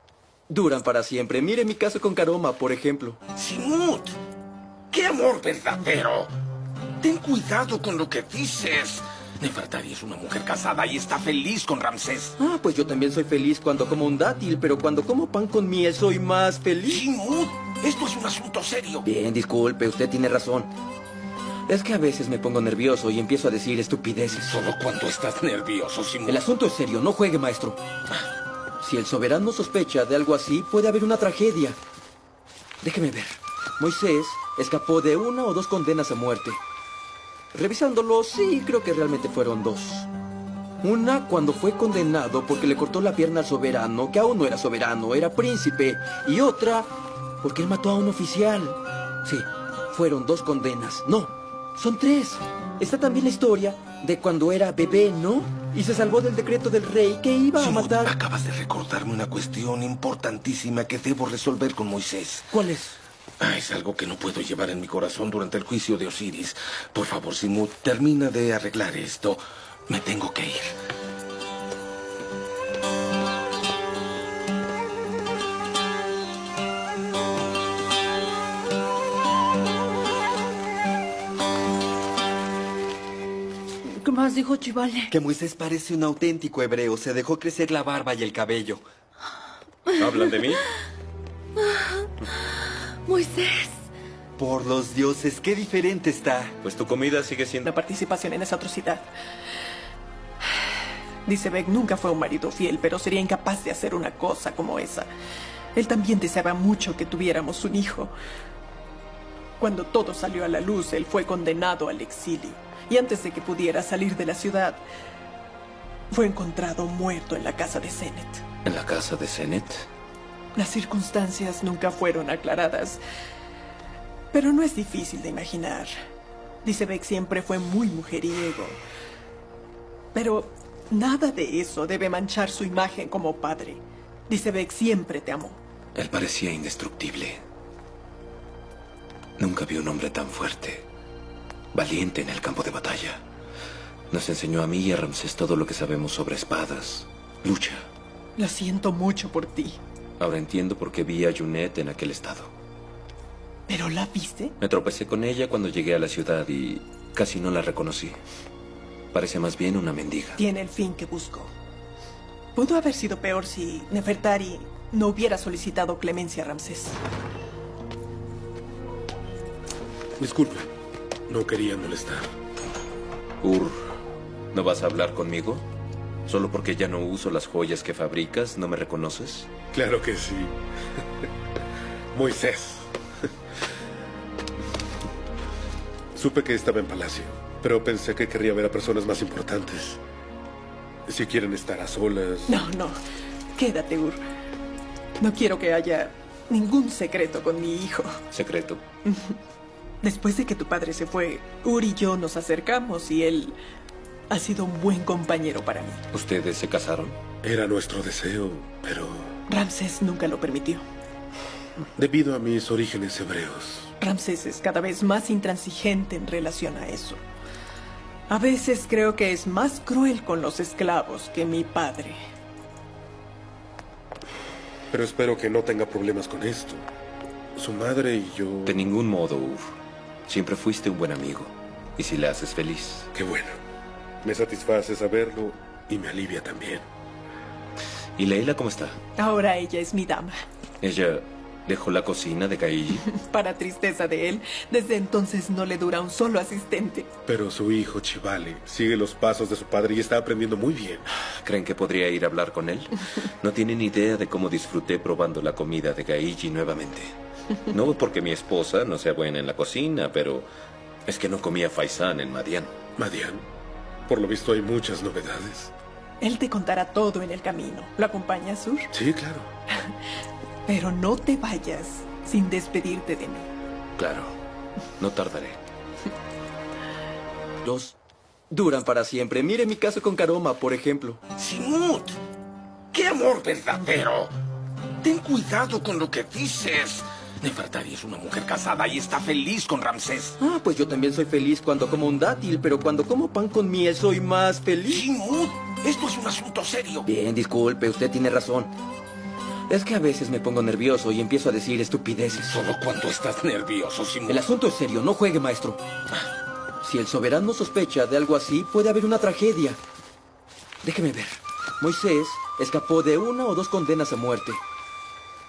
Speaker 37: duran para siempre. Mire mi caso con Karoma, por ejemplo.
Speaker 4: Simut, ¡qué amor verdadero! Ten cuidado con lo que dices. Nefertari es una mujer casada y está feliz con Ramsés.
Speaker 37: Ah, pues yo también soy feliz cuando como un dátil, pero cuando como pan con miel soy más feliz.
Speaker 4: Simut, esto es un asunto serio.
Speaker 37: Bien, disculpe, usted tiene razón. Es que a veces me pongo nervioso y empiezo a decir estupideces.
Speaker 4: Solo cuando estás nervioso.
Speaker 37: El asunto es serio, no juegue, maestro. Si el soberano sospecha de algo así, puede haber una tragedia. Déjeme ver. Moisés escapó de una o dos condenas a muerte. Revisándolo, sí, creo que realmente fueron dos. Una cuando fue condenado porque le cortó la pierna al soberano, que aún no era soberano, era príncipe. Y otra porque él mató a un oficial. Sí, fueron dos condenas. No, son tres. Está también la historia de cuando era bebé, ¿no? Y se salvó del decreto del rey que iba a matar...
Speaker 4: Acabas de recordarme una cuestión importantísima que debo resolver con Moisés.
Speaker 37: ¿Cuál es?
Speaker 4: Ah, es algo que no puedo llevar en mi corazón durante el juicio de Osiris. Por favor, Simut, termina de arreglar esto. Me tengo que ir.
Speaker 17: ¿Qué más dijo Chivale?
Speaker 2: Que Moisés parece un auténtico hebreo. Se dejó crecer la barba y el cabello.
Speaker 5: ¿Hablan de mí?
Speaker 24: Moisés.
Speaker 2: Por los dioses, qué diferente está.
Speaker 5: Pues tu comida sigue siendo...
Speaker 8: La participación en esa atrocidad. Dice Beck nunca fue un marido fiel, pero sería incapaz de hacer una cosa como esa. Él también deseaba mucho que tuviéramos un hijo. Cuando todo salió a la luz, él fue condenado al exilio. Y antes de que pudiera salir de la ciudad, fue encontrado muerto en la casa de Zenet.
Speaker 5: ¿En la casa de Zenet?
Speaker 8: Las circunstancias nunca fueron aclaradas, pero no es difícil de imaginar. Dice siempre fue muy mujeriego. Pero nada de eso debe manchar su imagen como padre. Dice siempre te amó.
Speaker 5: Él parecía indestructible. Nunca vi un hombre tan fuerte, valiente en el campo de batalla. Nos enseñó a mí y a Ramsés todo lo que sabemos sobre espadas, lucha.
Speaker 8: Lo siento mucho por ti.
Speaker 5: Ahora entiendo por qué vi a Junet en aquel estado.
Speaker 8: ¿Pero la viste?
Speaker 5: Me tropecé con ella cuando llegué a la ciudad y casi no la reconocí. Parece más bien una mendiga.
Speaker 8: Tiene el fin que buscó. Pudo haber sido peor si Nefertari no hubiera solicitado clemencia a Ramsés.
Speaker 36: Disculpe, no quería molestar.
Speaker 5: Ur, ¿no vas a hablar conmigo? ¿Solo porque ya no uso las joyas que fabricas, no me reconoces?
Speaker 36: Claro que sí. Moisés. Supe que estaba en palacio, pero pensé que querría ver a personas más importantes. Si quieren estar a solas.
Speaker 8: No, no. Quédate, Ur. No quiero que haya ningún secreto con mi hijo.
Speaker 5: ¿Secreto?
Speaker 8: Después de que tu padre se fue, Ur y yo nos acercamos y él ha sido un buen compañero para mí.
Speaker 5: ¿Ustedes se casaron?
Speaker 36: Era nuestro deseo, pero...
Speaker 8: Ramsés nunca lo permitió.
Speaker 36: Debido a mis orígenes hebreos.
Speaker 8: Ramsés es cada vez más intransigente en relación a eso. A veces creo que es más cruel con los esclavos que mi padre.
Speaker 36: Pero espero que no tenga problemas con esto. Su madre y yo...
Speaker 5: De ningún modo, Ur. Siempre fuiste un buen amigo. Y si le haces feliz.
Speaker 36: Qué bueno. Me satisface saberlo y me alivia también.
Speaker 5: ¿Y Leila cómo está?
Speaker 8: Ahora ella es mi dama.
Speaker 5: Ella dejó la cocina de Kaiji.
Speaker 8: Para tristeza de él, desde entonces no le dura un solo asistente.
Speaker 36: Pero su hijo Chivale sigue los pasos de su padre y está aprendiendo muy bien.
Speaker 5: ¿Creen que podría ir a hablar con él? No tienen idea de cómo disfruté probando la comida de Kaiji nuevamente. No porque mi esposa no sea buena en la cocina, pero es que no comía faisán en Madian.
Speaker 36: ¿Madian? Por lo visto hay muchas novedades.
Speaker 8: Él te contará todo en el camino. ¿Lo acompañas, Sur?
Speaker 36: Sí, claro.
Speaker 8: Pero no te vayas sin despedirte de mí.
Speaker 5: Claro. No tardaré.
Speaker 37: Los duran para siempre. Mire mi caso con Karoma, por ejemplo.
Speaker 4: Simut, qué amor verdadero. Ten cuidado con lo que dices. Nefertari es una mujer casada y está feliz con Ramsés.
Speaker 37: Ah, pues yo también soy feliz cuando como un dátil, pero cuando como pan con miel soy más feliz.
Speaker 4: Esto es un asunto serio.
Speaker 37: Bien, disculpe, usted tiene razón. Es que a veces me pongo nervioso y empiezo a decir estupideces.
Speaker 4: Solo cuando estás nervioso, Simut.
Speaker 37: El asunto es serio, no juegue, maestro. Si el soberano sospecha de algo así, puede haber una tragedia. Déjeme ver. Moisés escapó de una o dos condenas a muerte.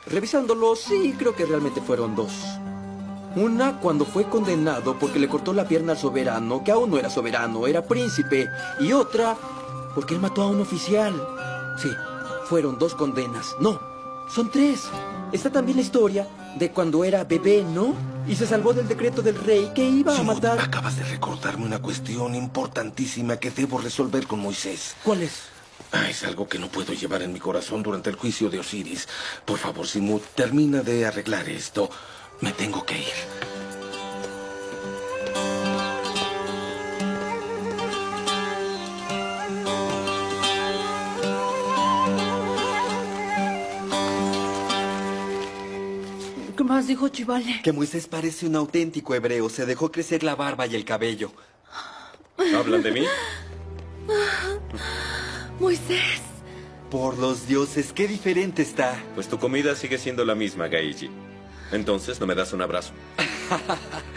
Speaker 37: Revisándolo, sí, creo que realmente fueron dos. Una cuando fue condenado porque le cortó la pierna al soberano, que aún no era soberano, era príncipe. Y otra porque él mató a un oficial. Sí, fueron dos condenas. No, son tres. Está también la historia de cuando era bebé, ¿no? Y se salvó del decreto del rey que iba a matar...
Speaker 4: acabas de recordarme una cuestión importantísima que debo resolver con Moisés.
Speaker 37: ¿Cuál es?
Speaker 4: Ah, es algo que no puedo llevar en mi corazón durante el juicio de Osiris. Por favor, Simut, termina de arreglar esto. Me tengo que ir.
Speaker 17: ¿Qué más dijo Chivale?
Speaker 2: Que Moisés parece un auténtico hebreo. Se dejó crecer la barba y el cabello.
Speaker 5: ¿Hablan de mí?
Speaker 24: Moisés.
Speaker 2: Por los dioses, qué diferente está.
Speaker 5: Pues tu comida sigue siendo la misma, Gaiji. Entonces, ¿no me das un abrazo?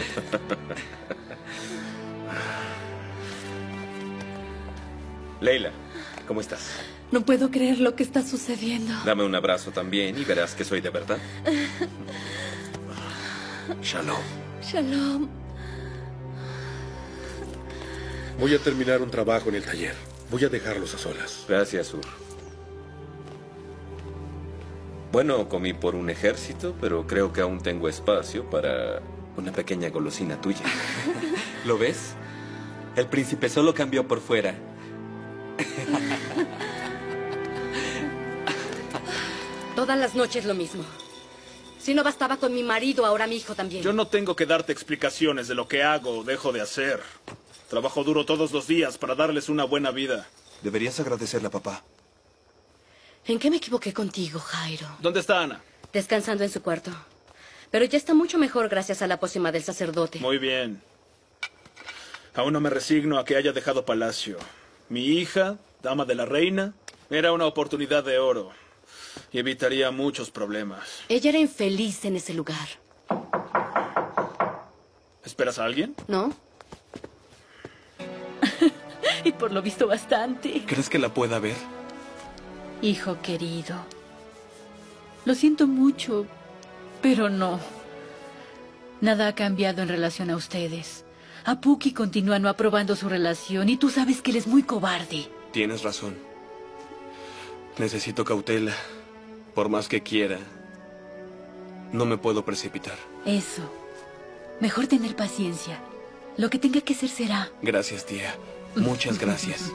Speaker 5: Leila, ¿cómo estás?
Speaker 24: No puedo creer lo que está sucediendo.
Speaker 5: Dame un abrazo también y verás que soy de verdad. Shalom.
Speaker 24: Shalom.
Speaker 36: Voy a terminar un trabajo en el taller. Voy a dejarlos a solas.
Speaker 5: Gracias, Ur. Bueno, comí por un ejército, pero creo que aún tengo espacio para una pequeña golosina tuya.
Speaker 2: ¿Lo ves? El príncipe solo cambió por fuera.
Speaker 24: Todas las noches lo mismo. Si no bastaba con mi marido, ahora mi hijo también.
Speaker 25: Yo no tengo que darte explicaciones de lo que hago o dejo de hacer. Trabajo duro todos los días para darles una buena vida.
Speaker 11: Deberías agradecerle a papá.
Speaker 24: ¿En qué me equivoqué contigo, Jairo?
Speaker 25: ¿Dónde está Ana?
Speaker 24: Descansando en su cuarto. Pero ya está mucho mejor gracias a la pócima del sacerdote.
Speaker 25: Muy bien. Aún no me resigno a que haya dejado palacio. Mi hija, dama de la reina, era una oportunidad de oro y evitaría muchos problemas.
Speaker 24: Ella era infeliz en ese lugar.
Speaker 25: ¿Esperas a alguien?
Speaker 24: ¿No?
Speaker 27: y por lo visto bastante.
Speaker 18: ¿Crees que la pueda ver?
Speaker 27: Hijo querido, lo siento mucho, pero no. Nada ha cambiado en relación a ustedes. Apuki continúa no aprobando su relación y tú sabes que él es muy cobarde.
Speaker 18: Tienes razón. Necesito cautela. Por más que quiera, no me puedo precipitar.
Speaker 27: Eso. Mejor tener paciencia. Lo que tenga que ser será.
Speaker 18: Gracias, tía. Muchas gracias.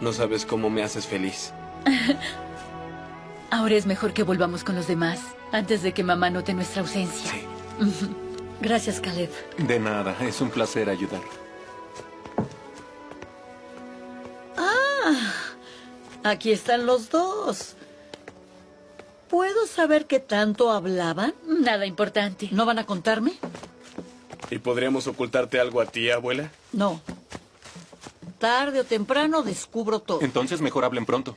Speaker 18: No sabes cómo me haces feliz.
Speaker 27: Ahora es mejor que volvamos con los demás, antes de que mamá note nuestra ausencia.
Speaker 18: Sí.
Speaker 17: Gracias, Caleb.
Speaker 11: De nada, es un placer ayudar.
Speaker 17: Ah, aquí están los dos. ¿Puedo saber qué tanto hablaban?
Speaker 27: Nada importante.
Speaker 17: ¿No van a contarme?
Speaker 18: ¿Y podríamos ocultarte algo a ti, abuela?
Speaker 17: No. Tarde o temprano descubro todo.
Speaker 11: Entonces mejor hablen pronto.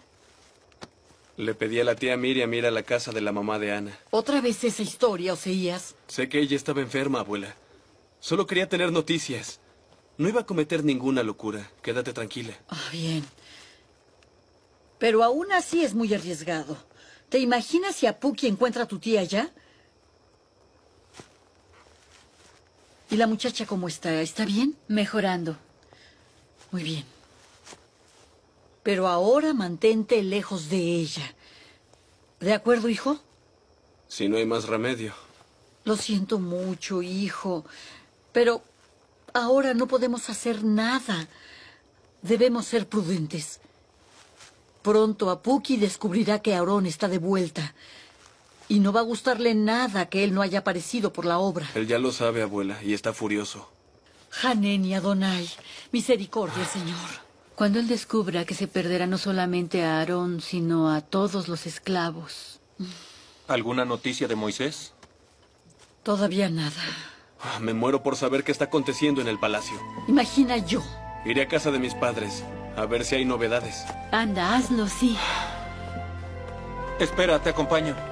Speaker 18: Le pedí a la tía Miriam ir a la casa de la mamá de Ana.
Speaker 17: ¿Otra vez esa historia, Oseías?
Speaker 18: Sé que ella estaba enferma, abuela. Solo quería tener noticias. No iba a cometer ninguna locura. Quédate tranquila.
Speaker 17: Ah, bien. Pero aún así es muy arriesgado. ¿Te imaginas si Apuki encuentra a tu tía allá? ¿Y la muchacha cómo está? ¿Está bien?
Speaker 27: Mejorando.
Speaker 17: Muy bien. Pero ahora mantente lejos de ella. ¿De acuerdo, hijo?
Speaker 18: Si no hay más remedio.
Speaker 17: Lo siento mucho, hijo. Pero ahora no podemos hacer nada. Debemos ser prudentes. Pronto Apuki descubrirá que Aarón está de vuelta. Y no va a gustarle nada que él no haya aparecido por la obra.
Speaker 18: Él ya lo sabe, abuela, y está furioso.
Speaker 17: Hanen y Adonai, misericordia, Señor.
Speaker 27: Cuando él descubra que se perderá no solamente a Aarón, sino a todos los esclavos.
Speaker 11: ¿Alguna noticia de Moisés?
Speaker 17: Todavía nada.
Speaker 18: Ah, me muero por saber qué está aconteciendo en el palacio.
Speaker 17: Imagina yo.
Speaker 18: Iré a casa de mis padres, a ver si hay novedades.
Speaker 27: Anda, hazlo, sí.
Speaker 11: Espera, te acompaño.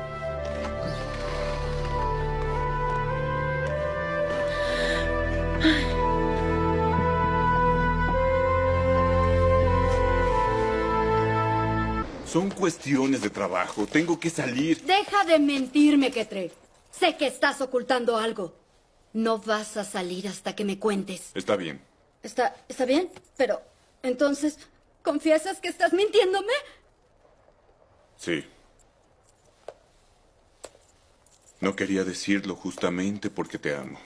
Speaker 26: Son cuestiones de trabajo. Tengo que salir.
Speaker 24: Deja de mentirme, Ketre. Sé que estás ocultando algo. No vas a salir hasta que me cuentes.
Speaker 26: Está bien.
Speaker 24: ¿Está, está bien? Pero, entonces, ¿confiesas que estás mintiéndome?
Speaker 26: Sí. No quería decirlo justamente porque te amo.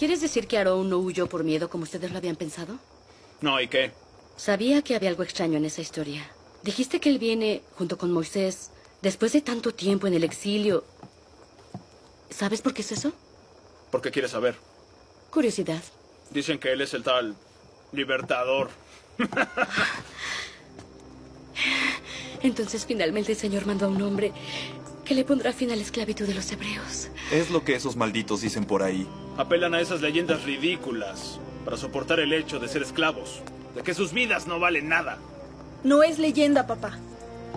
Speaker 24: ¿Quieres decir que Aarón no huyó por miedo como ustedes lo habían pensado?
Speaker 25: No, ¿y qué?
Speaker 24: Sabía que había algo extraño en esa historia. Dijiste que él viene junto con Moisés después de tanto tiempo en el exilio. ¿Sabes por qué es eso?
Speaker 25: ¿Por qué quieres saber?
Speaker 24: Curiosidad.
Speaker 25: Dicen que él es el tal libertador.
Speaker 24: Entonces finalmente el Señor mandó a un hombre que le pondrá fin a la esclavitud de los hebreos.
Speaker 11: Es lo que esos malditos dicen por ahí.
Speaker 25: Apelan a esas leyendas ridículas para soportar el hecho de ser esclavos, de que sus vidas no valen nada.
Speaker 1: No es leyenda, papá.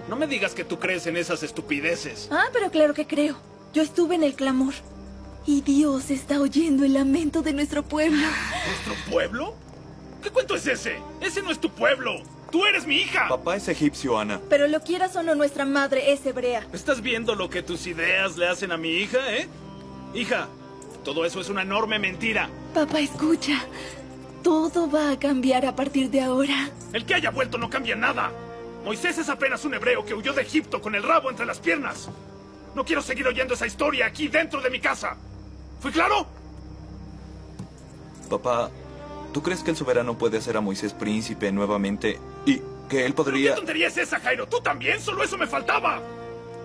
Speaker 25: No me digas que tú crees en esas estupideces.
Speaker 1: Ah, pero claro que creo. Yo estuve en el clamor. Y Dios está oyendo el lamento de nuestro pueblo.
Speaker 25: ¿Nuestro pueblo? ¿Qué cuento es ese? Ese no es tu pueblo. Tú eres mi hija.
Speaker 11: Papá es egipcio, Ana.
Speaker 1: Pero lo quieras o no, nuestra madre es hebrea.
Speaker 25: ¿Estás viendo lo que tus ideas le hacen a mi hija, eh? Hija, todo eso es una enorme mentira.
Speaker 1: Papá, escucha.
Speaker 12: todo va a cambiar a partir de ahora.
Speaker 25: El que haya vuelto no cambia nada. Moisés es apenas un hebreo que huyó de Egipto con el rabo entre las piernas. No quiero seguir oyendo esa historia aquí dentro de mi casa. ¿Fui claro?
Speaker 11: Papá, ¿tú crees que el soberano puede hacer a Moisés príncipe nuevamente y que él podría...
Speaker 25: ¿Qué tontería es esa, Jairo? ¿Tú también? Solo eso me faltaba.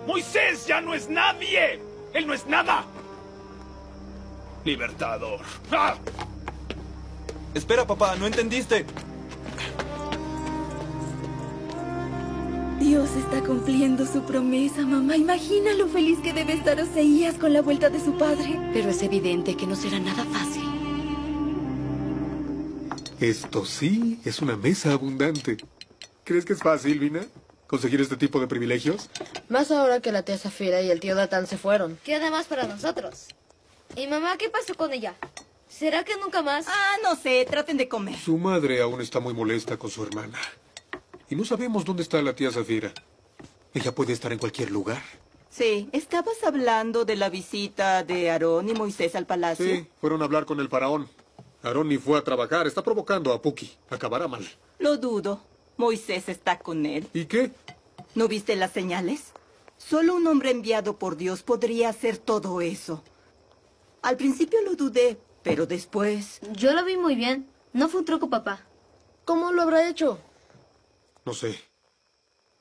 Speaker 25: Moisés ya no es nadie. Él no es nada. Libertador. ¡Ah!
Speaker 11: Espera, papá, no entendiste.
Speaker 12: Dios está cumpliendo su promesa, mamá. Imagina lo feliz que debe estar Oseías con la vuelta de su padre.
Speaker 14: Pero es evidente que no será nada fácil.
Speaker 16: Esto sí es una mesa abundante. ¿Crees que es fácil, Vina? ¿Conseguir este tipo de privilegios?
Speaker 43: Más ahora que la tía Zafira y el tío Datán se fueron. Queda más para nosotros. ¿Y mamá qué pasó con ella? ¿Será que nunca más?
Speaker 15: Ah, no sé, traten de comer.
Speaker 16: Su madre aún está muy molesta con su hermana. Y no sabemos dónde está la tía Zafira. Ella puede estar en cualquier lugar.
Speaker 15: Sí, estabas hablando de la visita de Aarón y Moisés al palacio.
Speaker 16: Sí, fueron a hablar con el faraón. Aarón ni fue a trabajar, está provocando a Puki. Acabará mal.
Speaker 15: Lo dudo. Moisés está con él.
Speaker 16: ¿Y qué?
Speaker 15: ¿No viste las señales? Solo un hombre enviado por Dios podría hacer todo eso. Al principio lo dudé, pero después...
Speaker 43: Yo lo vi muy bien. No fue un truco, papá. ¿Cómo lo habrá hecho?
Speaker 16: No sé.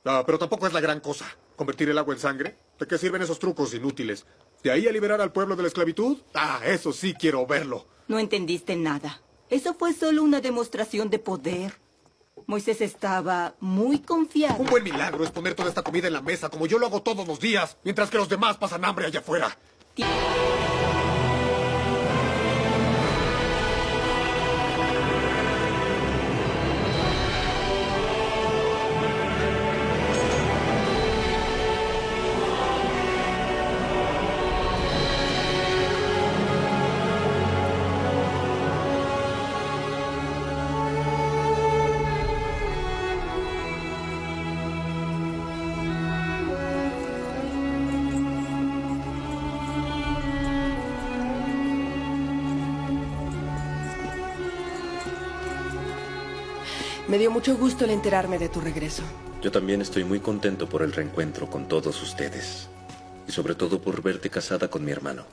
Speaker 16: Ah, pero tampoco es la gran cosa. ¿Convertir el agua en sangre? ¿De qué sirven esos trucos inútiles? ¿De ahí a liberar al pueblo de la esclavitud? Ah, eso sí quiero verlo.
Speaker 15: No entendiste nada. Eso fue solo una demostración de poder. Moisés estaba muy confiado.
Speaker 16: Un buen milagro es poner toda esta comida en la mesa como yo lo hago todos los días, mientras que los demás pasan hambre allá afuera.
Speaker 6: Me dio mucho gusto el enterarme de tu regreso.
Speaker 5: Yo también estoy muy contento por el reencuentro con todos ustedes. Y sobre todo por verte casada con mi hermano.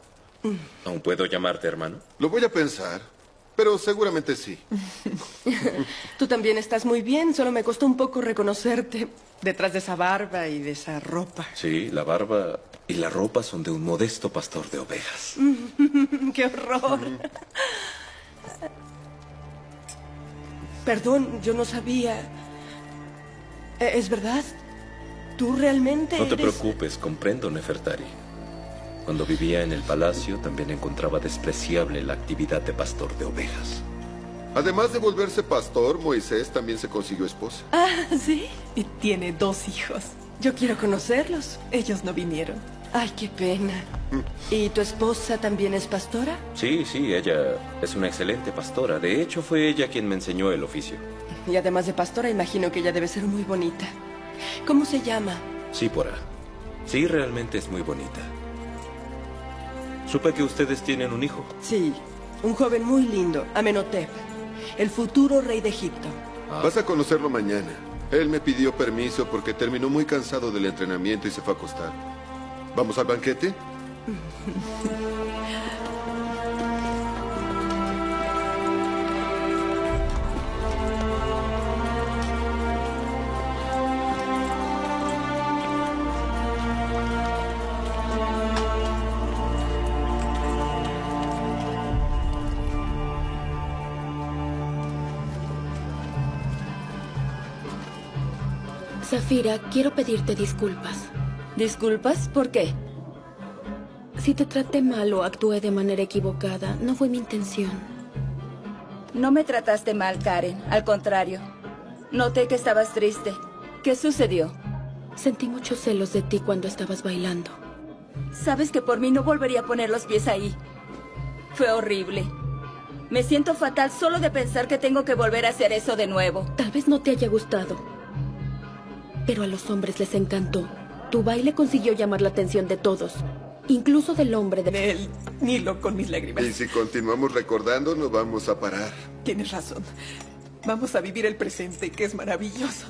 Speaker 6: Mm.
Speaker 5: ¿Aún puedo llamarte hermano?
Speaker 3: Lo voy a pensar, pero seguramente sí.
Speaker 6: Tú también estás muy bien, solo me costó un poco reconocerte detrás de esa barba y de esa ropa.
Speaker 5: Sí, la barba y la ropa son de un modesto pastor de ovejas.
Speaker 6: ¡Qué horror! Perdón, yo no sabía. Eh, ¿Es verdad? ¿Tú realmente
Speaker 5: No te
Speaker 6: eres-
Speaker 5: preocupes, comprendo, Nefertari. Cuando vivía en el palacio también encontraba despreciable la actividad de pastor de ovejas.
Speaker 3: Además de volverse pastor, Moisés también se consiguió esposa.
Speaker 8: Ah, sí. Y tiene dos hijos.
Speaker 6: Yo quiero conocerlos.
Speaker 8: Ellos no vinieron.
Speaker 6: Ay, qué pena. ¿Y tu esposa también es pastora?
Speaker 5: Sí, sí, ella es una excelente pastora. De hecho, fue ella quien me enseñó el oficio.
Speaker 6: Y además de pastora, imagino que ella debe ser muy bonita. ¿Cómo se llama?
Speaker 5: Sípora. Sí, realmente es muy bonita. Supe que ustedes tienen un hijo.
Speaker 6: Sí, un joven muy lindo, Amenhotep, el futuro rey de Egipto.
Speaker 3: Vas a conocerlo mañana. Él me pidió permiso porque terminó muy cansado del entrenamiento y se fue a acostar. ¿Vamos al banquete?
Speaker 14: Zafira, quiero pedirte disculpas.
Speaker 12: ¿Disculpas? ¿Por qué?
Speaker 14: Si te traté mal o actué de manera equivocada, no fue mi intención.
Speaker 12: No me trataste mal, Karen. Al contrario. Noté que estabas triste. ¿Qué sucedió?
Speaker 14: Sentí muchos celos de ti cuando estabas bailando.
Speaker 12: Sabes que por mí no volvería a poner los pies ahí. Fue horrible. Me siento fatal solo de pensar que tengo que volver a hacer eso de nuevo.
Speaker 14: Tal vez no te haya gustado, pero a los hombres les encantó. Tu baile consiguió llamar la atención de todos.
Speaker 24: Incluso del hombre de...
Speaker 8: Él, Nilo, con mis lágrimas.
Speaker 44: Y si continuamos recordando, no vamos a parar.
Speaker 8: Tienes razón. Vamos a vivir el presente, que es maravilloso.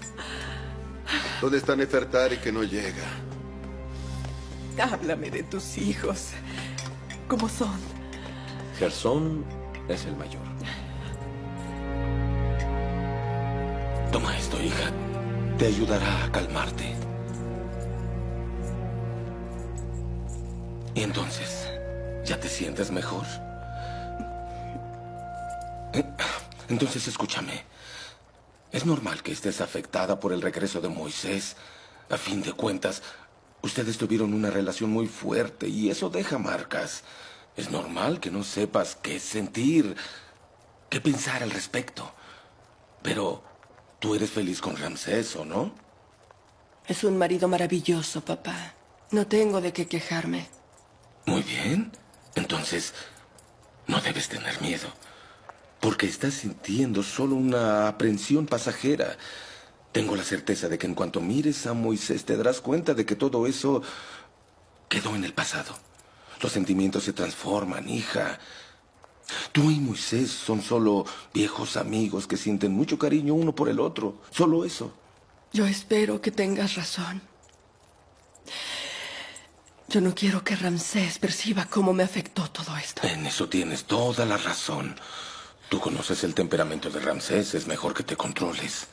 Speaker 44: ¿Dónde está Nefertari que no llega?
Speaker 8: Háblame de tus hijos. ¿Cómo son?
Speaker 5: Gersón es el mayor.
Speaker 4: Toma esto, hija. Te ayudará a calmarte. ¿Y entonces? ¿Ya te sientes mejor? Entonces escúchame. Es normal que estés afectada por el regreso de Moisés. A fin de cuentas, ustedes tuvieron una relación muy fuerte y eso deja marcas. Es normal que no sepas qué sentir, qué pensar al respecto. Pero tú eres feliz con Ramsés, ¿o no?
Speaker 6: Es un marido maravilloso, papá. No tengo de qué quejarme.
Speaker 4: Muy bien. Entonces, no debes tener miedo. Porque estás sintiendo solo una aprensión pasajera. Tengo la certeza de que en cuanto mires a Moisés te darás cuenta de que todo eso quedó en el pasado. Los sentimientos se transforman, hija. Tú y Moisés son solo viejos amigos que sienten mucho cariño uno por el otro. Solo eso.
Speaker 6: Yo espero que tengas razón. Yo no quiero que Ramsés perciba cómo me afectó todo esto.
Speaker 4: En eso tienes toda la razón. Tú conoces el temperamento de Ramsés. Es mejor que te controles.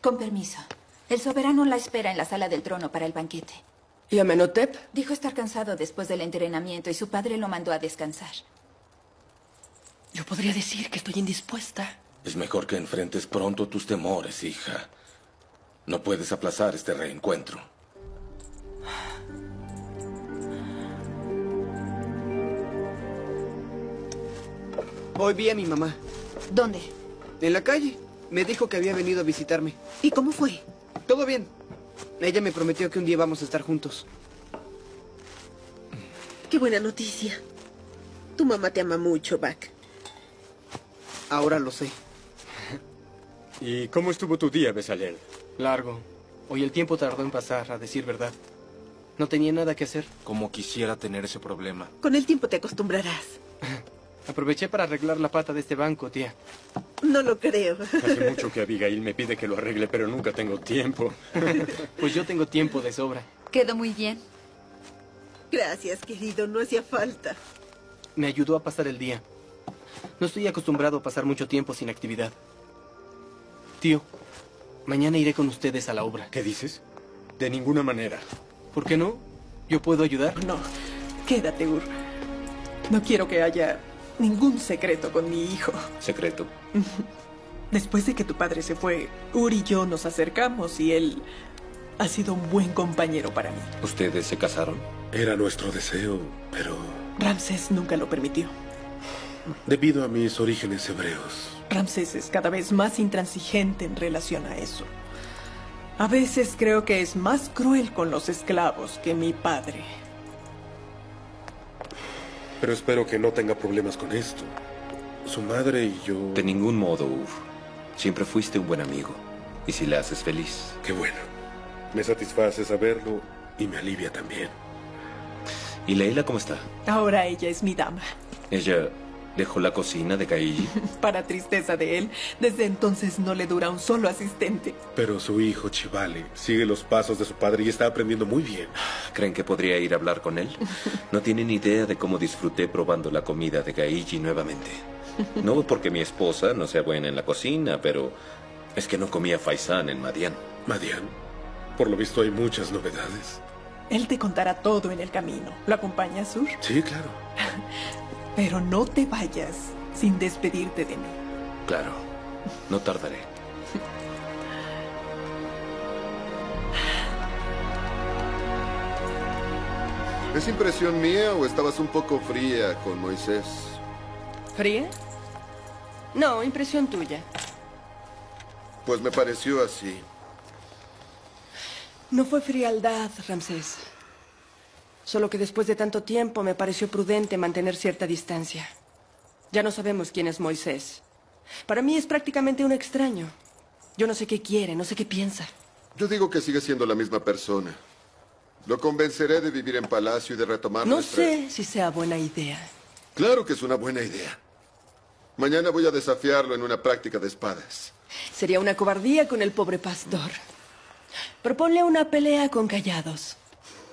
Speaker 45: Con permiso. El soberano la espera en la sala del trono para el banquete.
Speaker 6: ¿Y Amenhotep?
Speaker 45: Dijo estar cansado después del entrenamiento y su padre lo mandó a descansar.
Speaker 6: Yo podría decir que estoy indispuesta.
Speaker 4: Es mejor que enfrentes pronto tus temores, hija. No puedes aplazar este reencuentro.
Speaker 46: Hoy vi a mi mamá.
Speaker 45: ¿Dónde?
Speaker 46: En la calle. Me dijo que había venido a visitarme.
Speaker 45: ¿Y cómo fue?
Speaker 46: Todo bien. Ella me prometió que un día vamos a estar juntos.
Speaker 47: Qué buena noticia. Tu mamá te ama mucho, Buck.
Speaker 46: Ahora lo sé.
Speaker 10: ¿Y cómo estuvo tu día, Besalel?
Speaker 46: Largo. Hoy el tiempo tardó en pasar, a decir verdad. No tenía nada que hacer.
Speaker 11: Como quisiera tener ese problema.
Speaker 47: Con el tiempo te acostumbrarás.
Speaker 46: Aproveché para arreglar la pata de este banco, tía.
Speaker 47: No lo creo.
Speaker 10: Hace mucho que Abigail me pide que lo arregle, pero nunca tengo tiempo.
Speaker 46: Pues yo tengo tiempo de sobra.
Speaker 45: Quedó muy bien.
Speaker 47: Gracias, querido. No hacía falta.
Speaker 46: Me ayudó a pasar el día. No estoy acostumbrado a pasar mucho tiempo sin actividad. Tío, mañana iré con ustedes a la obra.
Speaker 10: ¿Qué dices? De ninguna manera.
Speaker 46: ¿Por qué no? ¿Yo puedo ayudar?
Speaker 8: No. Quédate, Ur. No quiero que haya ningún secreto con mi hijo.
Speaker 5: Secreto.
Speaker 8: Después de que tu padre se fue, Ur y yo nos acercamos y él ha sido un buen compañero para mí.
Speaker 5: ¿Ustedes se casaron?
Speaker 48: Era nuestro deseo, pero
Speaker 8: Ramsés nunca lo permitió.
Speaker 48: debido a mis orígenes hebreos,
Speaker 8: Ramsés es cada vez más intransigente en relación a eso. A veces creo que es más cruel con los esclavos que mi padre.
Speaker 48: pero espero que no tenga problemas con esto. Su madre y yo...
Speaker 5: De ningún modo, Ur. Siempre fuiste un buen amigo. Y si le haces feliz.
Speaker 48: Qué bueno. Me satisface saberlo y me alivia también.
Speaker 5: ¿Y Leila cómo está?
Speaker 8: Ahora ella es mi dama.
Speaker 5: Ella dejó la cocina de Kaiji.
Speaker 8: Para tristeza de él, desde entonces no le dura un solo asistente.
Speaker 48: Pero su hijo, Chivale, sigue los pasos de su padre y está aprendiendo muy bien.
Speaker 5: ¿Creen que podría ir a hablar con él? No tienen idea de cómo disfruté probando la comida de Gaiji nuevamente. No porque mi esposa no sea buena en la cocina, pero es que no comía faisán en Madian.
Speaker 48: Madian, por lo visto hay muchas novedades.
Speaker 8: Él te contará todo en el camino. ¿Lo acompañas, Sur?
Speaker 48: Sí, claro.
Speaker 8: Pero no te vayas sin despedirte de mí.
Speaker 5: Claro, no tardaré.
Speaker 44: ¿Es impresión mía o estabas un poco fría con Moisés?
Speaker 6: ¿Fría? No, impresión tuya.
Speaker 44: Pues me pareció así.
Speaker 6: No fue frialdad, Ramsés. Solo que después de tanto tiempo me pareció prudente mantener cierta distancia. Ya no sabemos quién es Moisés. Para mí es prácticamente un extraño. Yo no sé qué quiere, no sé qué piensa.
Speaker 44: Yo digo que sigue siendo la misma persona.
Speaker 3: Lo convenceré de vivir en palacio y de retomar
Speaker 6: No
Speaker 3: nuestra-
Speaker 6: sé si sea buena idea.
Speaker 3: Claro que es una buena idea. Mañana voy a desafiarlo en una práctica de espadas.
Speaker 6: Sería una cobardía con el pobre pastor. Proponle una pelea con callados.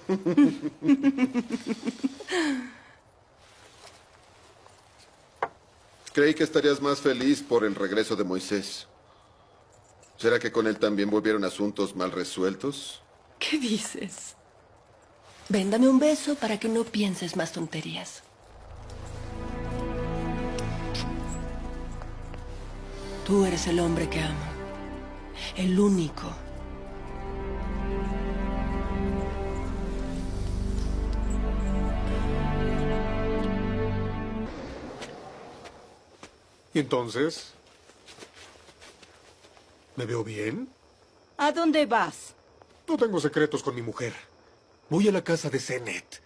Speaker 3: Creí que estarías más feliz por el regreso de Moisés. ¿Será que con él también volvieron asuntos mal resueltos?
Speaker 6: ¿Qué dices? Ven, dame un beso para que no pienses más tonterías. Tú eres el hombre que amo. El único.
Speaker 16: ¿Y entonces? ¿Me veo bien?
Speaker 15: ¿A dónde vas?
Speaker 16: No tengo secretos con mi mujer. Voy a la casa de Zenet.